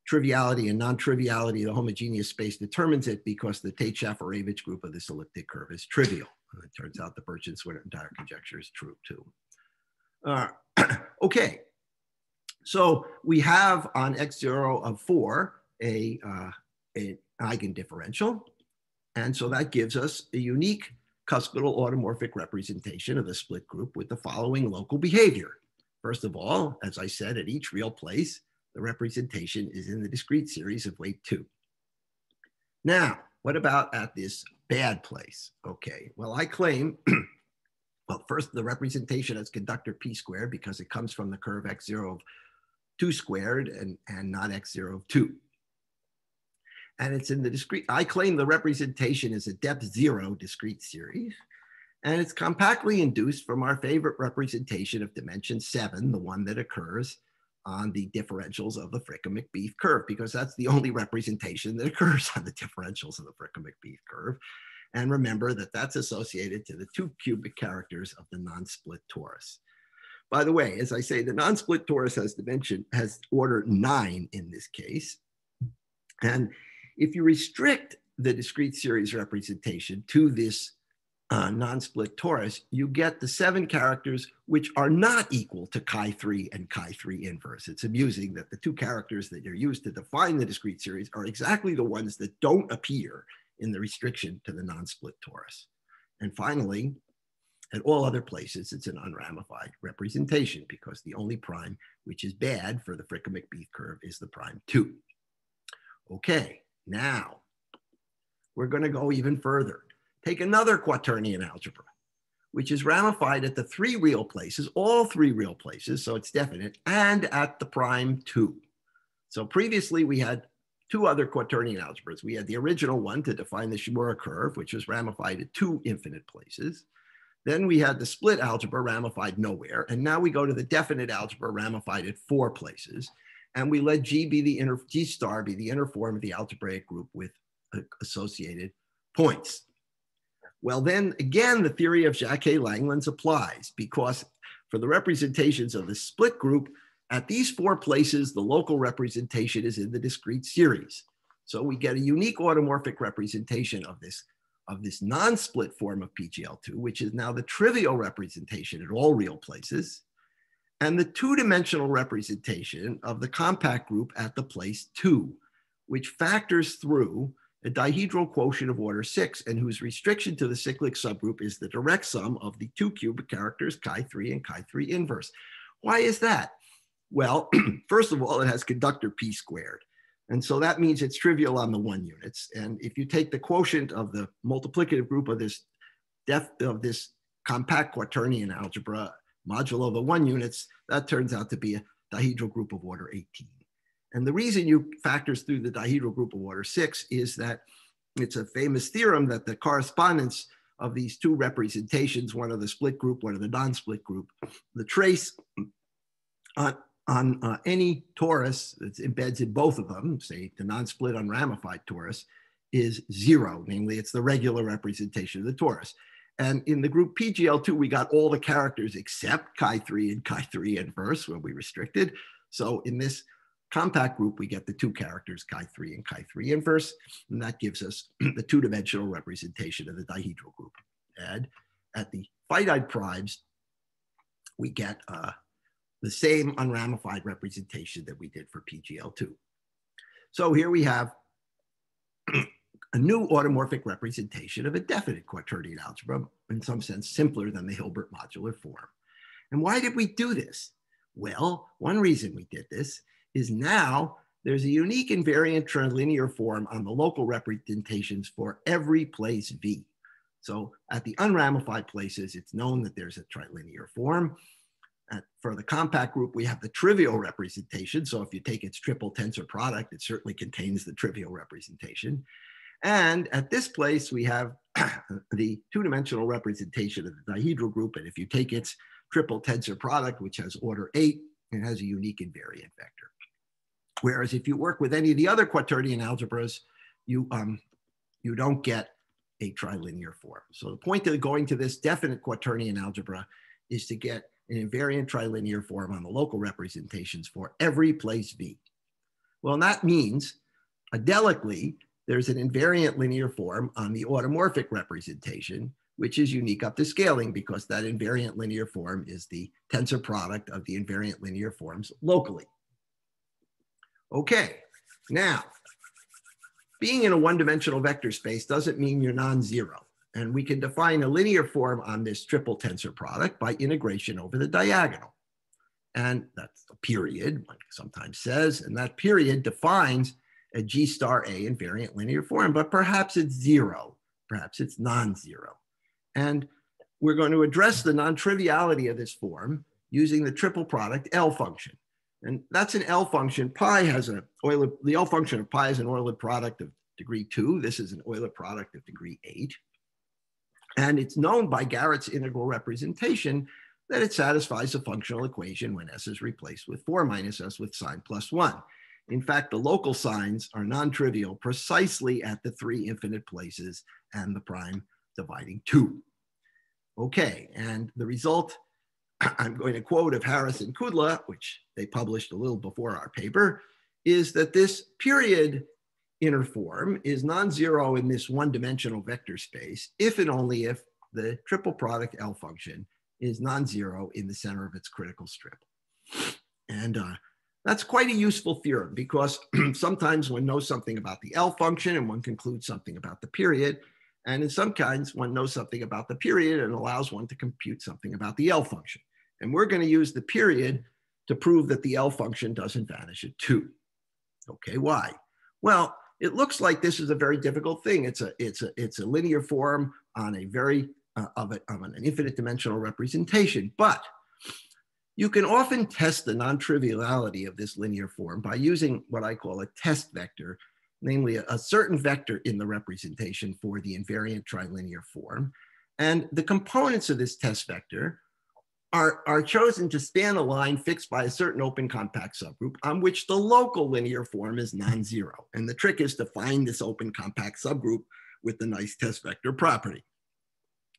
triviality and non-triviality of the homogeneous space determines it because the Tate-Shafarevich group of this elliptic curve is trivial. And it turns out the Birch-Swinnerton-Dyer conjecture is true too. Uh, [clears throat] okay, so we have on x0 of four a, uh, an eigendifferential. And so that gives us a unique cuspidal automorphic representation of the split group with the following local behavior. First of all, as I said, at each real place, the representation is in the discrete series of weight two. Now, what about at this bad place? Okay, well, I claim, [clears throat] well, first the representation as conductor p squared because it comes from the curve x0 of 2 squared and, and not x0 of 2. And it's in the discrete, I claim the representation is a depth zero discrete series. And it's compactly induced from our favorite representation of dimension seven, the one that occurs on the differentials of the Fricke-Macbeath curve, because that's the only representation that occurs on the differentials of the Fricke-Macbeath curve. And remember that that's associated to the two cubic characters of the non-split torus. By the way, as I say, the non-split torus has dimension, has order nine in this case. And if you restrict the discrete series representation to this uh, non-split torus, you get the seven characters which are not equal to chi3 and chi3 inverse. It's amusing that the two characters that are used to define the discrete series are exactly the ones that don't appear in the restriction to the non-split torus. And finally, at all other places, it's an unramified representation because the only prime which is bad for the Fricke-Macbeath curve is the prime two. Okay, now we're gonna go even further. Take another quaternion algebra, which is ramified at the three real places, all three real places, so it's definite, and at the prime two. So previously we had two other quaternion algebras. We had the original one to define the Shimura curve, which was ramified at two infinite places. Then we had the split algebra ramified nowhere. And now we go to the definite algebra ramified at four places. And we let G be the inner, G star be the inner form of the algebraic group with uh, associated points. Well, then again, the theory of Jacquet-Langlands applies because for the representations of the split group, at these four places, the local representation is in the discrete series. So we get a unique automorphic representation of this, of this non-split form of PGL2, which is now the trivial representation at all real places, and the two-dimensional representation of the compact group at the place two, which factors through a dihedral quotient of order six and whose restriction to the cyclic subgroup is the direct sum of the two cubic characters chi3 and chi3 inverse. Why is that? Well, [clears throat] first of all, it has conductor p squared. And so that means it's trivial on the one units. And if you take the quotient of the multiplicative group of this depth of this compact quaternion algebra modulo the one units, that turns out to be a dihedral group of order 18. And the reason you factors through the dihedral group of order six is that it's a famous theorem that the correspondence of these two representations, one of the split group, one of the non-split group, the trace on, on uh, any torus that embeds in both of them, say the non-split unramified torus, is zero, namely it's the regular representation of the torus. And in the group PGL2, we got all the characters except chi3 and chi3 inverse when we restricted. So in this compact group, we get the two characters, chi3 and chi3 inverse, and that gives us [clears throat] the two-dimensional representation of the dihedral group. And at the finite primes, we get uh, the same unramified representation that we did for PGL2. So here we have [clears throat] a new automorphic representation of a definite quaternion algebra, in some sense simpler than the Hilbert modular form. And why did we do this? Well, one reason we did this is now there's a unique invariant trilinear form on the local representations for every place V. So at the unramified places, it's known that there's a trilinear form. At, for the compact group, we have the trivial representation. So if you take its triple tensor product, it certainly contains the trivial representation. And at this place, we have [clears throat] the two-dimensional representation of the dihedral group. And if you take its triple tensor product, which has order eight, it has a unique invariant vector. Whereas if you work with any of the other quaternion algebras, you, um, you don't get a trilinear form. So the point of going to this definite quaternion algebra is to get an invariant trilinear form on the local representations for every place V. Well, that means adelically, there's an invariant linear form on the automorphic representation, which is unique up to scaling because that invariant linear form is the tensor product of the invariant linear forms locally. Okay, now, being in a one-dimensional vector space doesn't mean you're non-zero. And we can define a linear form on this triple tensor product by integration over the diagonal. And that's a period, one sometimes says, and that period defines a G star A invariant linear form, but perhaps it's zero, perhaps it's non-zero. And we're going to address the non-triviality of this form using the triple product L function. And that's an L function. Pi has a Euler, the L function of pi is an Euler product of degree two. This is an Euler product of degree eight. And it's known by Garrett's integral representation that it satisfies a functional equation when s is replaced with 4 minus s with sine plus 1. In fact, the local signs are non-trivial precisely at the three infinite places and the prime dividing 2. Okay, and the result, [clears throat] I'm going to quote of Harris and Kudla, which they published a little before our paper, is that this period inner form is non-zero in this one-dimensional vector space if and only if the triple product L function is non-zero in the center of its critical strip. And uh, that's quite a useful theorem because [clears throat] sometimes one knows something about the L function and one concludes something about the period. And in some kinds, one knows something about the period and allows one to compute something about the L function. And we're going to use the period to prove that the L function doesn't vanish at two. Okay, why? Well, it looks like this is a very difficult thing. It's a, it's a, it's a linear form on a very, uh, of, a, of an infinite dimensional representation, but you can often test the non-triviality of this linear form by using what I call a test vector, namely a, a certain vector in the representation for the invariant trilinear form. And the components of this test vector are, are chosen to span a line fixed by a certain open compact subgroup on which the local linear form is non-zero. And the trick is to find this open compact subgroup with the nice test vector property.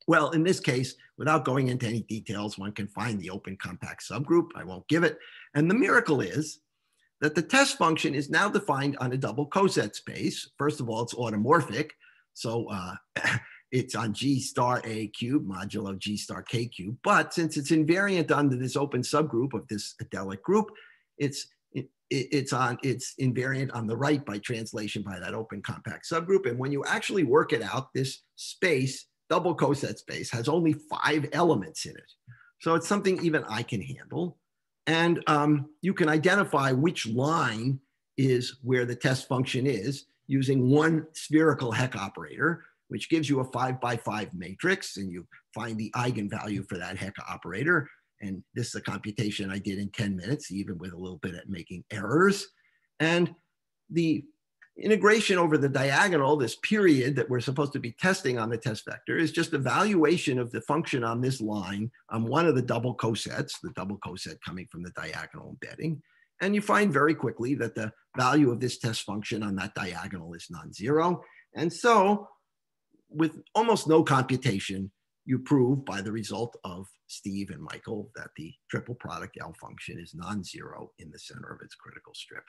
Well, in this case, without going into any details, one can find the open compact subgroup. I won't give it. And the miracle is that the test function is now defined on a double coset space. First of all, it's automorphic. So uh, [coughs] it's on G star A cube modulo G star K cube. But since it's invariant under this open subgroup of this adelic group, it's it, it's on it's invariant on the right by translation by that open compact subgroup. And when you actually work it out, this space, double coset space, has only five elements in it. So it's something even I can handle. And um, you can identify which line is where the test function is using one spherical Hecke operator which gives you a five by five matrix and you find the eigenvalue for that Hecke operator. And this is a computation I did in 10 minutes, even with a little bit at making errors. And the integration over the diagonal, this period that we're supposed to be testing on the test vector is just evaluation of the function on this line on one of the double cosets, the double coset coming from the diagonal embedding. And you find very quickly that the value of this test function on that diagonal is non-zero. And so with almost no computation, you prove by the result of Steve and Michael that the triple product L function is non-zero in the center of its critical strip.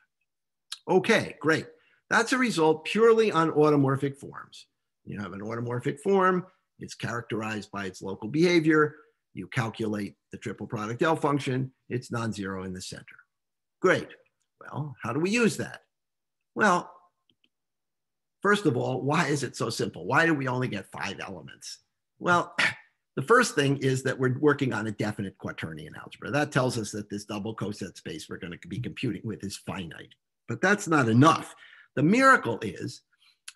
Okay, great. That's a result purely on automorphic forms. You have an automorphic form, it's characterized by its local behavior. You calculate the triple product L function, it's non-zero in the center. Great. Well, how do we use that? Well, first of all, why is it so simple? Why do we only get five elements? Well, [clears throat] the first thing is that we're working on a definite quaternion algebra. That tells us that this double coset space we're going to be computing with is finite. But that's not enough. The miracle is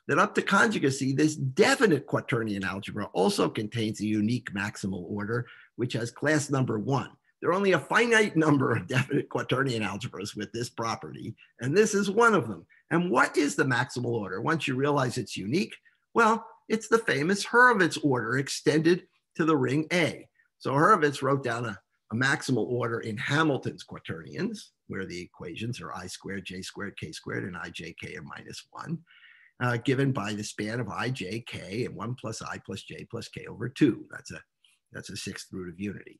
that up to conjugacy, this definite quaternion algebra also contains a unique maximal order, which has class number one. There are only a finite number of definite quaternion algebras with this property, and this is one of them. And what is the maximal order? Once you realize it's unique, well, it's the famous Hurwitz order extended to the ring A. So Hurwitz wrote down a, a maximal order in Hamilton's quaternions, where the equations are i squared, j squared, k squared, and i, j, k are minus one, uh, given by the span of i, j, k, and one plus i plus j plus k over two. That's a, that's a sixth root of unity.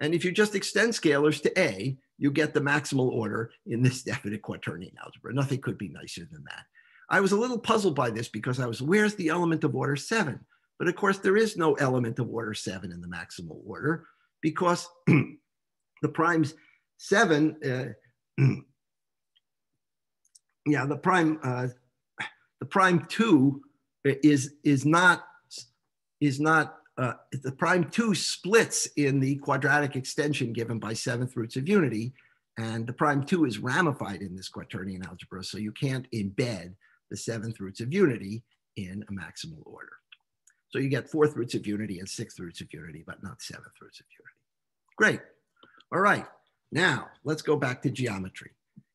And if you just extend scalars to A, you get the maximal order in this [laughs] definite quaternion algebra. Nothing could be nicer than that. I was a little puzzled by this because I was, where's the element of order seven? But of course, there is no element of order seven in the maximal order because [clears throat] the primes seven, uh, [clears throat] yeah, the prime, uh, the prime two is is not is not uh, the prime two splits in the quadratic extension given by seventh roots of unity. And the prime two is ramified in this quaternion algebra. So you can't embed the seventh roots of unity in a maximal order. So you get fourth roots of unity and sixth roots of unity, but not seventh roots of unity. Great. All right. Now let's go back to geometry.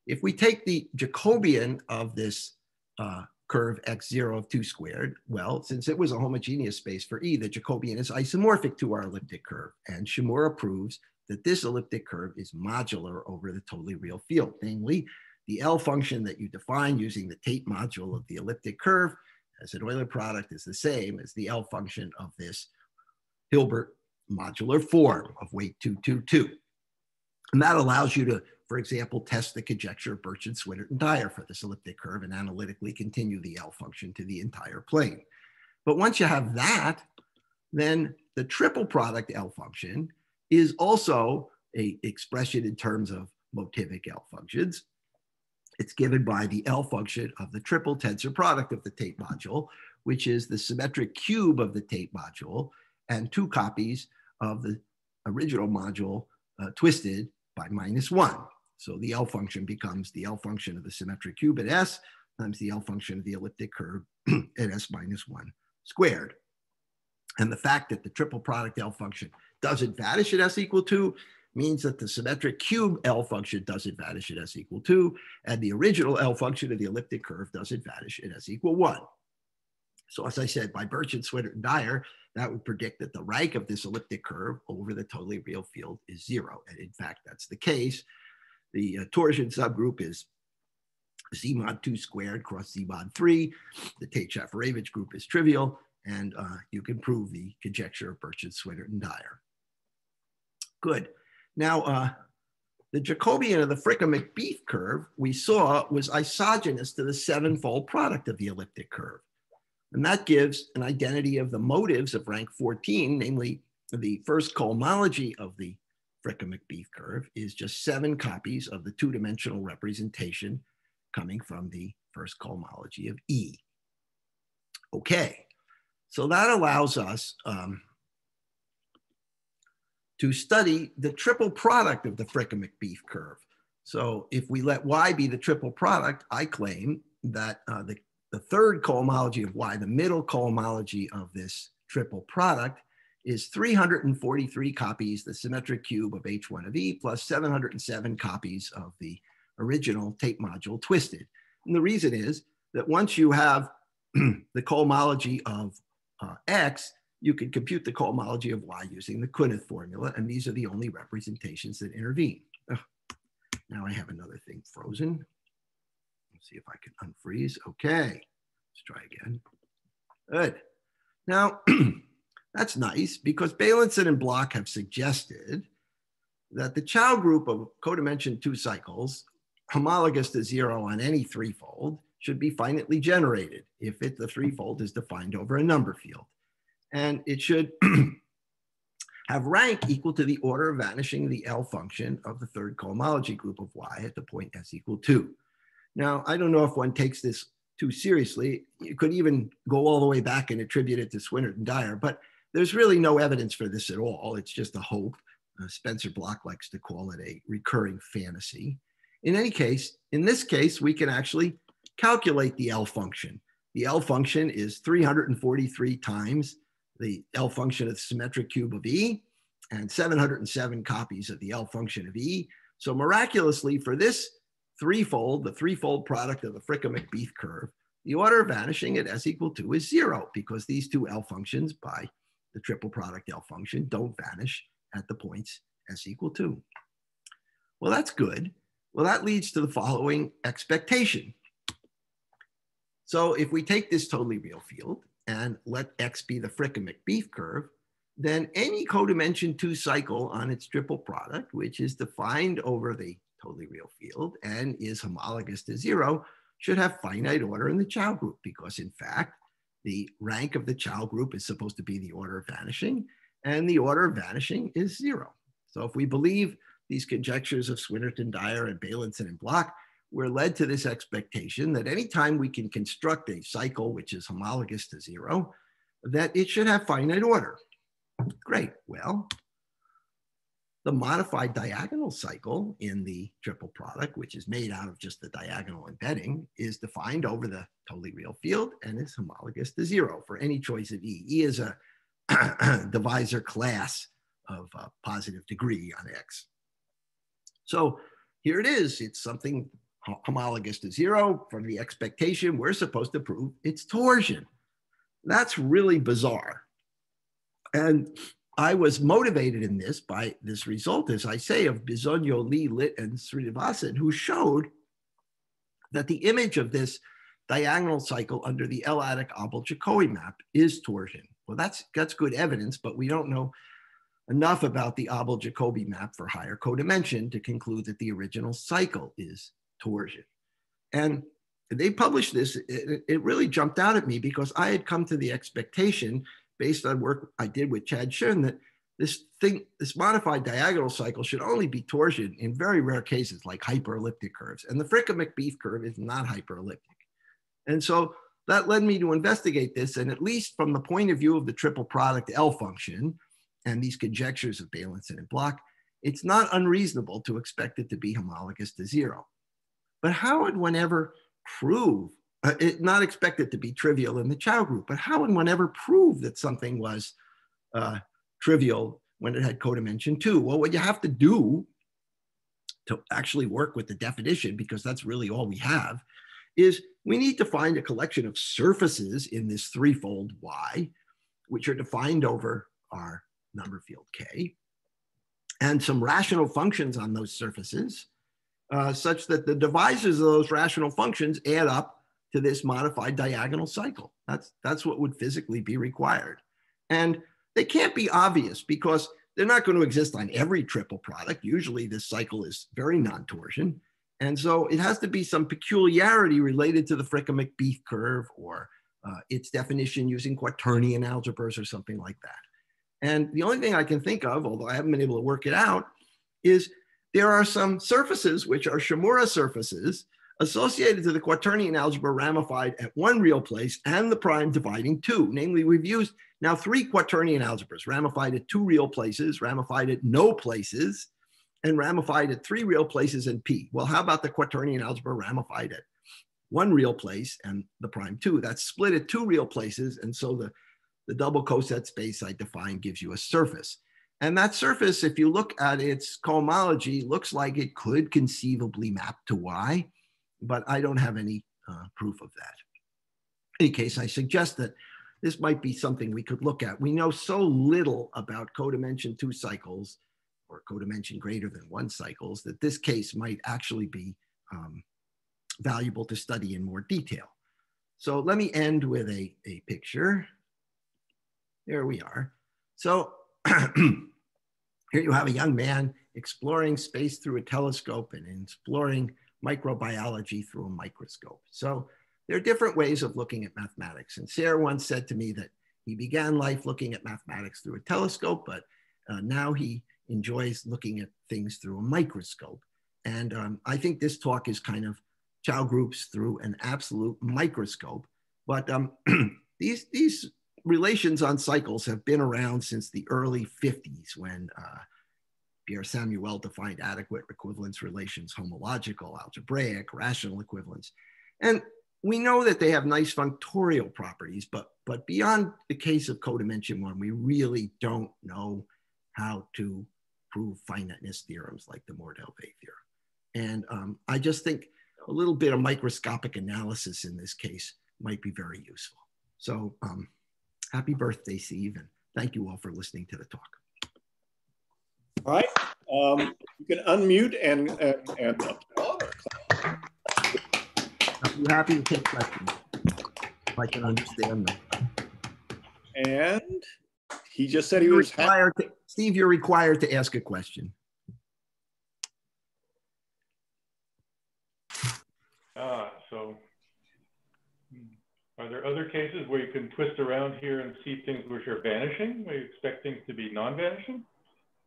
If we take the Jacobian of this uh, curve x0 of 2 squared? Well, since it was a homogeneous space for E, the Jacobian is isomorphic to our elliptic curve. And Shimura proves that this elliptic curve is modular over the totally real field, namely the L function that you define using the Tate module of the elliptic curve as an Euler product is the same as the L function of this Hilbert modular form of weight 222. And that allows you to for example, test the conjecture of Birch and, Swinnerton, and Dyer for this elliptic curve and analytically continue the L function to the entire plane. But once you have that, then the triple product L function is also a expression in terms of motivic L functions. It's given by the L function of the triple tensor product of the Tate module, which is the symmetric cube of the Tate module and two copies of the original module uh, twisted by minus one. So the L function becomes the L function of the symmetric cube at S times the L function of the elliptic curve [clears throat] at S minus one squared. And the fact that the triple product L function doesn't vanish at S equal two means that the symmetric cube L function doesn't vanish at S equal two, and the original L function of the elliptic curve doesn't vanish at S equal one. So as I said, by Birch and, Swinnerton, and Dyer, that would predict that the rank of this elliptic curve over the totally real field is zero. And in fact, that's the case. The uh, torsion subgroup is Z mod 2 squared cross Z mod 3. The Tate-Shafarevich group is trivial, and uh, you can prove the conjecture of Birch and, Swinnerton, and Dyer. Good. Now, uh, the Jacobian of the Fricke-Macbeath curve we saw was isogenous to the sevenfold product of the elliptic curve. And that gives an identity of the motives of rank 14, namely the first cohomology of the Fricke-Macbeath curve is just seven copies of the two-dimensional representation coming from the first cohomology of E. Okay, so that allows us um, to study the triple product of the Fricke-Macbeath curve. So if we let Y be the triple product, I claim that uh, the, the third cohomology of Y, the middle cohomology of this triple product, is 343 copies, the symmetric cube of H1 of E, plus 707 copies of the original Tate module twisted. And the reason is that once you have [clears throat] the cohomology of uh, X, you can compute the cohomology of Y using the Künneth formula, and these are the only representations that intervene. Ugh. Now I have another thing frozen. See if I can unfreeze. Okay, let's try again. Good. Now, [clears throat] That's nice because Beilinson and Bloch have suggested that the Chow group of codimension two cycles, homologous to zero on any threefold, should be finitely generated if it, the threefold is defined over a number field. And it should [clears throat] have rank equal to the order of vanishing the L function of the third cohomology group of Y at the point S equal two. Now, I don't know if one takes this too seriously. You could even go all the way back and attribute it to Swinnerton Dyer, but there's really no evidence for this at all. It's just a hope. Uh, Spencer Bloch likes to call it a recurring fantasy. In any case, in this case, we can actually calculate the L function. The L function is 343 times the L function of the symmetric cube of E and 707 copies of the L function of E. So miraculously for this threefold, the threefold product of the Fricke-Macbeath curve, the order vanishing at S equal to is zero because these two L functions by the triple product L function don't vanish at the points S equal to. Well, that's good. Well, that leads to the following expectation. So if we take this totally real field and let X be the Fricke-Macbeath curve, then any codimension two cycle on its triple product, which is defined over the totally real field and is homologous to zero, should have finite order in the Chow group because in fact, the rank of the Chow group is supposed to be the order of vanishing and the order of vanishing is zero. So if we believe these conjectures of Swinnerton, Dyer, and Beilinson and Bloch, we're led to this expectation that anytime we can construct a cycle which is homologous to zero, that it should have finite order. Great, well, the modified diagonal cycle in the triple product, which is made out of just the diagonal embedding, is defined over the totally real field and is homologous to zero for any choice of E. E is a [clears throat] divisor class of uh, positive degree on X. So here it is. It's something homologous to zero from the expectation we're supposed to prove it's torsion. That's really bizarre. And I was motivated in this by this result, as I say, of Bisogno, Li, Litt, and Srinivasan, who showed that the image of this diagonal cycle under the L-adic Abel-Jacobi map is torsion. Well, that's, that's good evidence, but we don't know enough about the Abel-Jacobi map for higher codimension to conclude that the original cycle is torsion. And they published this, it, it, really jumped out at me because I had come to the expectation based on work I did with Chad Schoen that this thing, this modified diagonal cycle should only be torsion in very rare cases like hyperelliptic curves. And the Fricke-Macbeath curve is not hyperelliptic. And so that led me to investigate this. And at least from the point of view of the triple product L function and these conjectures of Beilinson and Bloch, it's not unreasonable to expect it to be homologous to zero. But how would one ever prove, uh, it, not expect it to be trivial in the Chow group, but how would one ever prove that something was uh, trivial when it had codimension two? Well, what you have to do to actually work with the definition, because that's really all we have, is we need to find a collection of surfaces in this threefold Y, which are defined over our number field K, and some rational functions on those surfaces, uh, such that the divisors of those rational functions add up to this modified diagonal cycle. That's, that's what would physically be required. And they can't be obvious because they're not going to exist on every triple product. Usually this cycle is very non-torsion. And so it has to be some peculiarity related to the Fricke-Macbeath curve or uh, its definition using quaternion algebras or something like that. And the only thing I can think of, although I haven't been able to work it out, is there are some surfaces which are Shimura surfaces associated to the quaternion algebra ramified at one real place and the prime dividing two. Namely, we've used now three quaternion algebras ramified at two real places, ramified at no places, and ramified at three real places in P. Well, how about the quaternion algebra ramified at one real place and the prime two? That's split at two real places. And so the, the double coset space I define gives you a surface. And that surface, if you look at its cohomology, looks like it could conceivably map to Y, but I don't have any uh, proof of that. In any case, I suggest that this might be something we could look at. We know so little about codimension two cycles or codimension greater than one cycles that this case might actually be um, valuable to study in more detail. So let me end with a, a picture. There we are. So [clears throat] Here you have a young man exploring space through a telescope and exploring microbiology through a microscope. So there are different ways of looking at mathematics. And Serre once said to me that he began life looking at mathematics through a telescope, but uh, now he enjoys looking at things through a microscope. And um, I think this talk is kind of Chow groups through an absolute microscope. But um, [clears throat] these, these relations on cycles have been around since the early 50s when uh, Pierre Samuel defined adequate equivalence relations, homological, algebraic, rational equivalence. And we know that they have nice functorial properties, but, but beyond the case of codimension one, we really don't know how to prove finiteness theorems like the Mordell-Weil theorem. And um, I just think a little bit of microscopic analysis in this case might be very useful. So um, happy birthday, Steve, and thank you all for listening to the talk. All right, um, you can unmute and, and, and I'm happy to take questions I can understand them. And he just said he was happy. To, Steve, you're required to ask a question. Ah, so hmm, are there other cases where you can twist around here and see things which are vanishing? Where you expect things to be non-vanishing?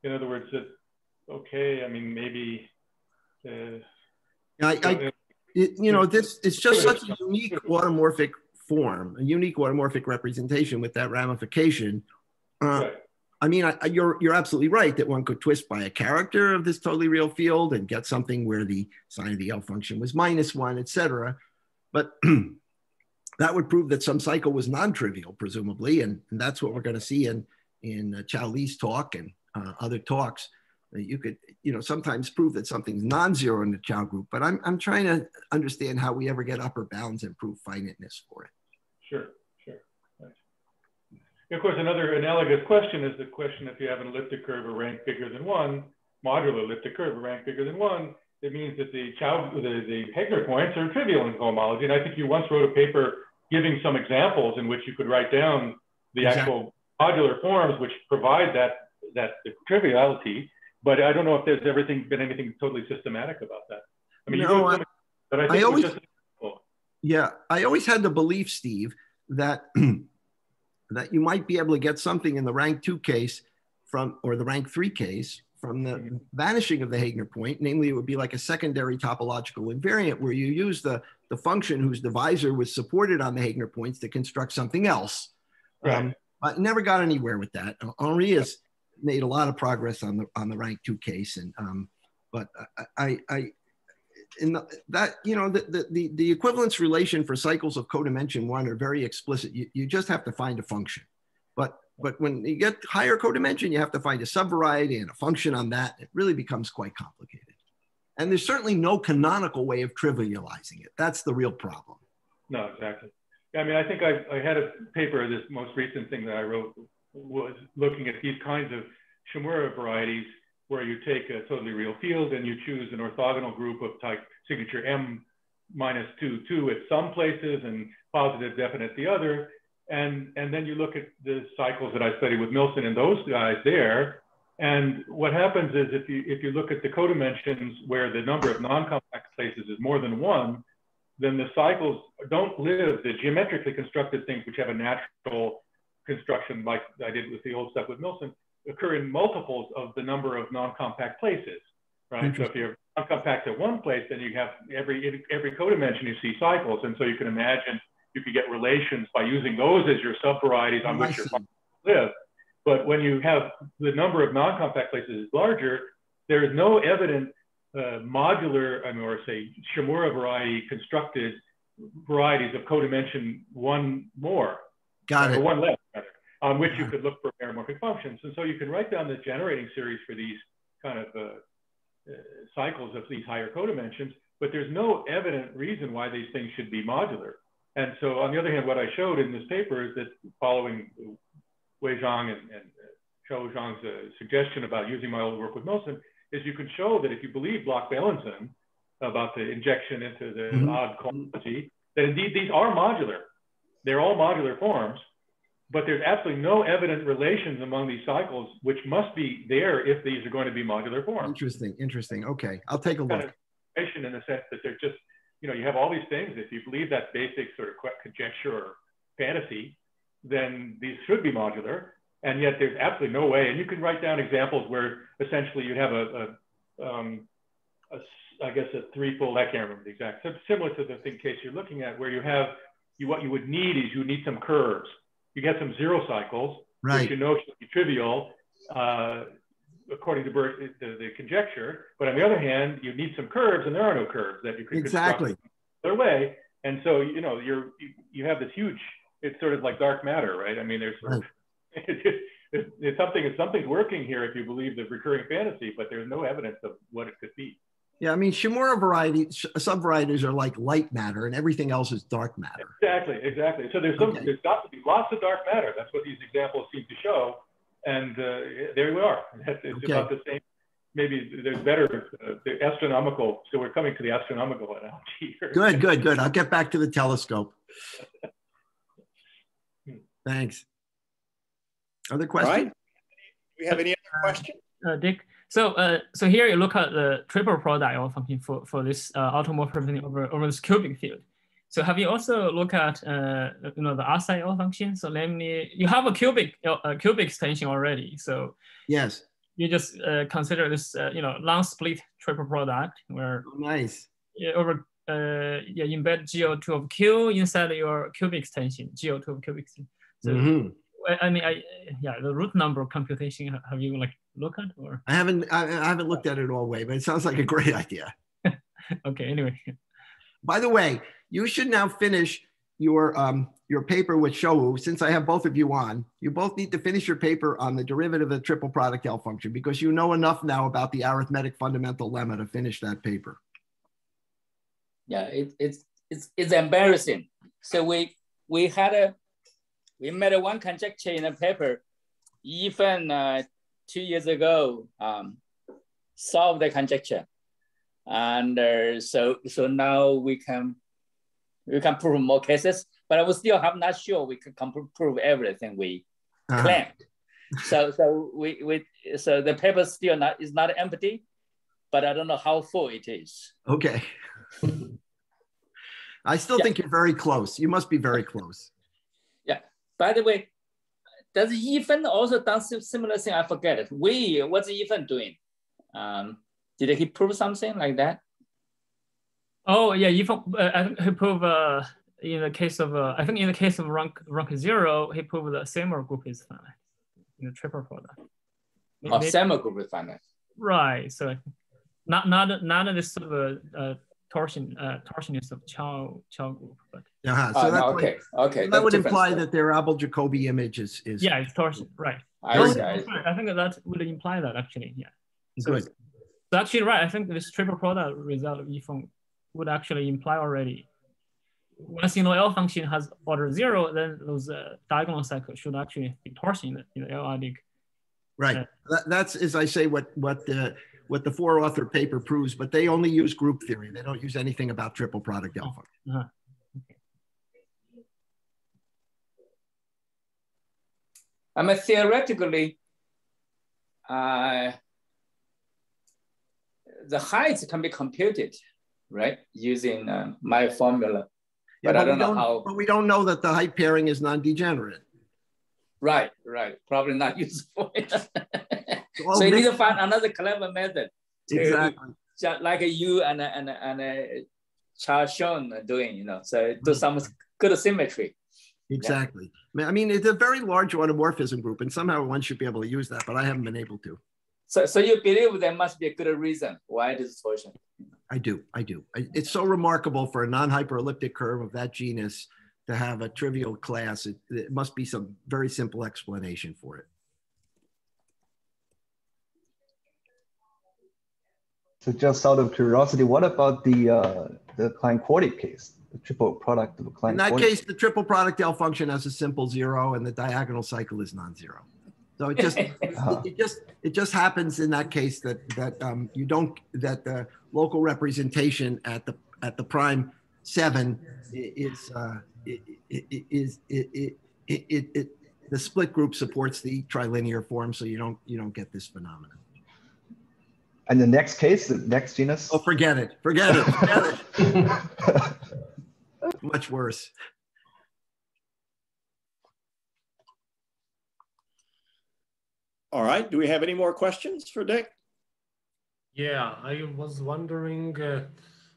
In other words, that okay, I mean maybe. Uh, I, I, it, you know, this it's just such a unique automorphic form, a unique automorphic representation with that ramification. Uh, right. I mean, I, you're you're absolutely right that one could twist by a character of this totally real field and get something where the sign of the L function was minus one, etc. But [clears throat] that would prove that some cycle was non-trivial, presumably, and, and that's what we're going to see in in uh, Chao Li's talk and uh, other talks you could, you know, sometimes prove that something's non-zero in the Chow group, but I'm, I'm trying to understand how we ever get upper bounds and prove finiteness for it. Sure, sure. Right. Of course, another analogous question is the question if you have an elliptic curve, a rank bigger than one, modular elliptic curve, a rank bigger than one, it means that the Chow, the, the Heegner points are trivial in cohomology. And I think you once wrote a paper giving some examples in which you could write down the exactly. actual modular forms which provide that, that the triviality but I don't know if there's everything been anything totally systematic about that. I mean, no, I, but I think I always, just, yeah, I always had the belief, Steve, that [clears throat] that you might be able to get something in the rank two case from or the rank three case from the mm-hmm. vanishing of the Heegner point. Namely, it would be like a secondary topological invariant where you use the the function whose divisor was supported on the Heegner points to construct something else. Right. Um, I never got anywhere with that. Henri is made a lot of progress on the on the rank two case, and um, but I, I in that you know the, the the equivalence relation for cycles of codimension one are very explicit. You, you just have to find a function, but but when you get higher codimension, you have to find a subvariety and a function on that. It really becomes quite complicated. And there's certainly no canonical way of trivializing it. That's the real problem. No, exactly. I mean, I think I, I had a paper, this most recent thing that I wrote was looking at these kinds of Shimura varieties where you take a totally real field and you choose an orthogonal group of type signature M minus two, two at some places and positive definite the other. And, and then you look at the cycles that I studied with Millson and those guys there. And what happens is if you, if you look at the codimensions where the number of non-compact places is more than one, then the cycles don't live, the geometrically constructed things which have a natural construction like I did with the old stuff with Millson occur in multiples of the number of non-compact places, right? So if you're non-compact at one place, then you have every every codimension you see cycles, and so you can imagine you could get relations by using those as your subvarieties on which your live. But when you have the number of non-compact places is larger, there is no evident uh, modular, I mean, or say Shimura variety constructed varieties of codimension one more. Got it. Or one less on which you could look for meromorphic functions. And so you can write down the generating series for these kind of uh, uh, cycles of these higher codimensions, but there's no evident reason why these things should be modular. And so on the other hand, what I showed in this paper is that following Wei Zhang and, and uh, Zhang's uh, suggestion about using my old work with Millson, is you can show that if you believe Bloch-Beilinson about the injection into the mm -hmm. odd quantity, that indeed these are modular. They're all modular forms but there's absolutely no evident relations among these cycles, which must be there if these are going to be modular forms. Interesting, interesting. Okay, I'll take a look. Kind of in the sense that they're just, you know, you have all these things. If you believe that basic sort of conjecture or fantasy, then these should be modular. And yet there's absolutely no way. And you can write down examples where essentially you have a, a, um, a I guess, a threefold, I can't remember the exact, similar to the thing case you're looking at, where you have, you, what you would need is you need some curves. You get some zero cycles, Right. which you know should be trivial, uh, according to Bert, the, the conjecture. But on the other hand, you need some curves, and there are no curves that you can Exactly. their way. And so, you know, you're you, have this huge. It's sort of like dark matter, right? I mean, there's of, [laughs] it's, it's, it's something. Something's working here if you believe the recurring fantasy, but there's no evidence of what it could be. Yeah, I mean, Shimura varieties, subvarieties are like light matter, and everything else is dark matter. Exactly, exactly. So there's some, Okay. there's got to be lots of dark matter. That's what these examples seem to show. And uh, there we are. It's it's Okay. about the same. Maybe there's better uh, the astronomical. So we're coming to the astronomical analogy here. Good, good, good. I'll get back to the telescope. [laughs] Thanks. Other questions? right. Do we have any other questions? uh, Dick. So, uh, so here you look at the triple product function for, for this uh, automorphism over, over this cubic field. So have you also looked at uh, you know the L function? So namely, you have a cubic L- uh, cubic extension already. So Yes. you just uh, consider this uh, you know non-split triple product where Oh, Nice. yeah, over uh, yeah, embed GO2 of Q inside your cubic extension, GO2 of cubic extension. So Mhm. I- I mean, I yeah, the root number computation have you like looked at or I haven't, I, I haven't looked at it all way, but it sounds like a great idea. [laughs] okay? Anyway, By the way, you should now finish your um, your paper with Shou-Wu. Since I have both of you on, you both need to finish your paper on the derivative of the triple product L function because you know enough now about the arithmetic fundamental lemma to finish that paper. yeah, it, it's it's it's embarrassing. So we we had a we made a one conjecture in a paper, even uh, two years ago, um, solved the conjecture, and uh, so so now we can we can prove more cases, but we still have not sure we can prove everything we Uh-huh. claimed. so so we we so the paper still not is not empty, but I don't know how full it is. Okay. [laughs] I still Yeah. think you're very close. You must be very close. Yeah. By the way, does Ethan also done similar thing? I forget it. We, what's Ethan doing? Um, did he prove something like that? oh yeah, even uh, I think he proved uh, in the case of uh, I think in the case of rank rank zero, he proved the Selmer group is finite in the triple product. Or Maybe- semi group is finite? Right. So not not not this sort of a, uh torsion uh, torsionist of Chow Chow group, but Uh-huh. So Oh, that's no, like- okay, okay. that that's would different imply stuff. that their Abel Jacobi image is, is yeah, it's torsion. Right. I Oh, I yeah, see. right. I think that would imply that actually. Yeah. So, good. so actually, right. I think this triple product result of Yifeng would actually imply already. Once you know L function has order zero, then those uh, diagonal cycles should actually be torsion in the, in the L-adic. Right. Yeah. That, that's, as I say, what, what, the what the four author paper proves, but they only use group theory. They don't use anything about triple product alpha. Uh-huh. I mean, theoretically, uh, the heights can be computed, right? Using uh, my formula. Yeah, But I we don't know how- But we don't know that the height pairing is non-degenerate. Right, right. Probably not [laughs] useful. So you need to find another clever method. to- Exactly. just like you and and and uh, Charles Schoen are doing, you know, so do Mm. some good symmetry. Exactly. I mean- I mean, it's a very large automorphism group, and somehow one should be able to use that, but I haven't been able to. So, so you believe there must be a good reason why it is torsion? I do. I do. I- It's so remarkable for a non-hyperelliptic curve of that genus to have a trivial class. It, it must be some very simple explanation for it. So just out of curiosity, what about the uh, the Klein-Quartic case, the triple product of In Klein-Quartic? that case, the triple product L function has a simple zero, and the diagonal cycle is non-zero. So it just [laughs] Uh-huh. it just it just happens in that case that that um, you don't that the local representation at the at the prime seven is uh, is it it, it, it, it the split group supports the trilinear form, so you don't you don't get this phenomenon. And the next case, the next genus? Oh, forget it, forget it, forget it. [laughs] Much worse. All right. Do we have any more questions for Dick? Yeah, I was wondering uh,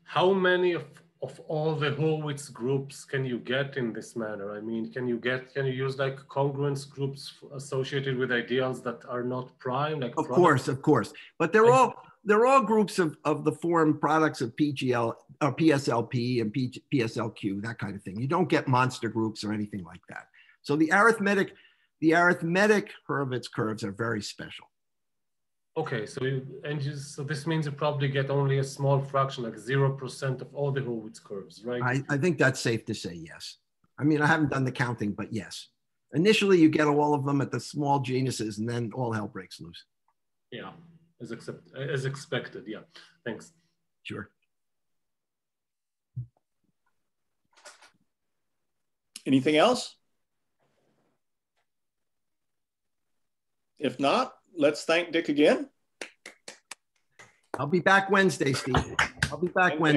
how many of, of all the Hurwitz groups can you get in this manner? I mean, can you get, can you use like congruence groups associated with ideals that are not prime? Like Of product- course, of course. But they're Thank all they're all groups of, of the form products of PGL or uh, PSLP and P, PSLQ, that kind of thing. You don't get monster groups or anything like that. So the arithmetic, the arithmetic Hurwitz curves are very special. Okay, so you, and you, so this means you probably get only a small fraction, like zero percent of all the Hurwitz curves, right? I, I think that's safe to say yes. I mean, I haven't done the counting, but yes. Initially, you get all of them at the small genuses, and then all hell breaks loose. Yeah, as accept, as expected. Yeah, thanks. Sure. Anything else? If not, let's thank Dick again. I'll be back Wednesday, Steve. I'll be back Okay. Wednesday.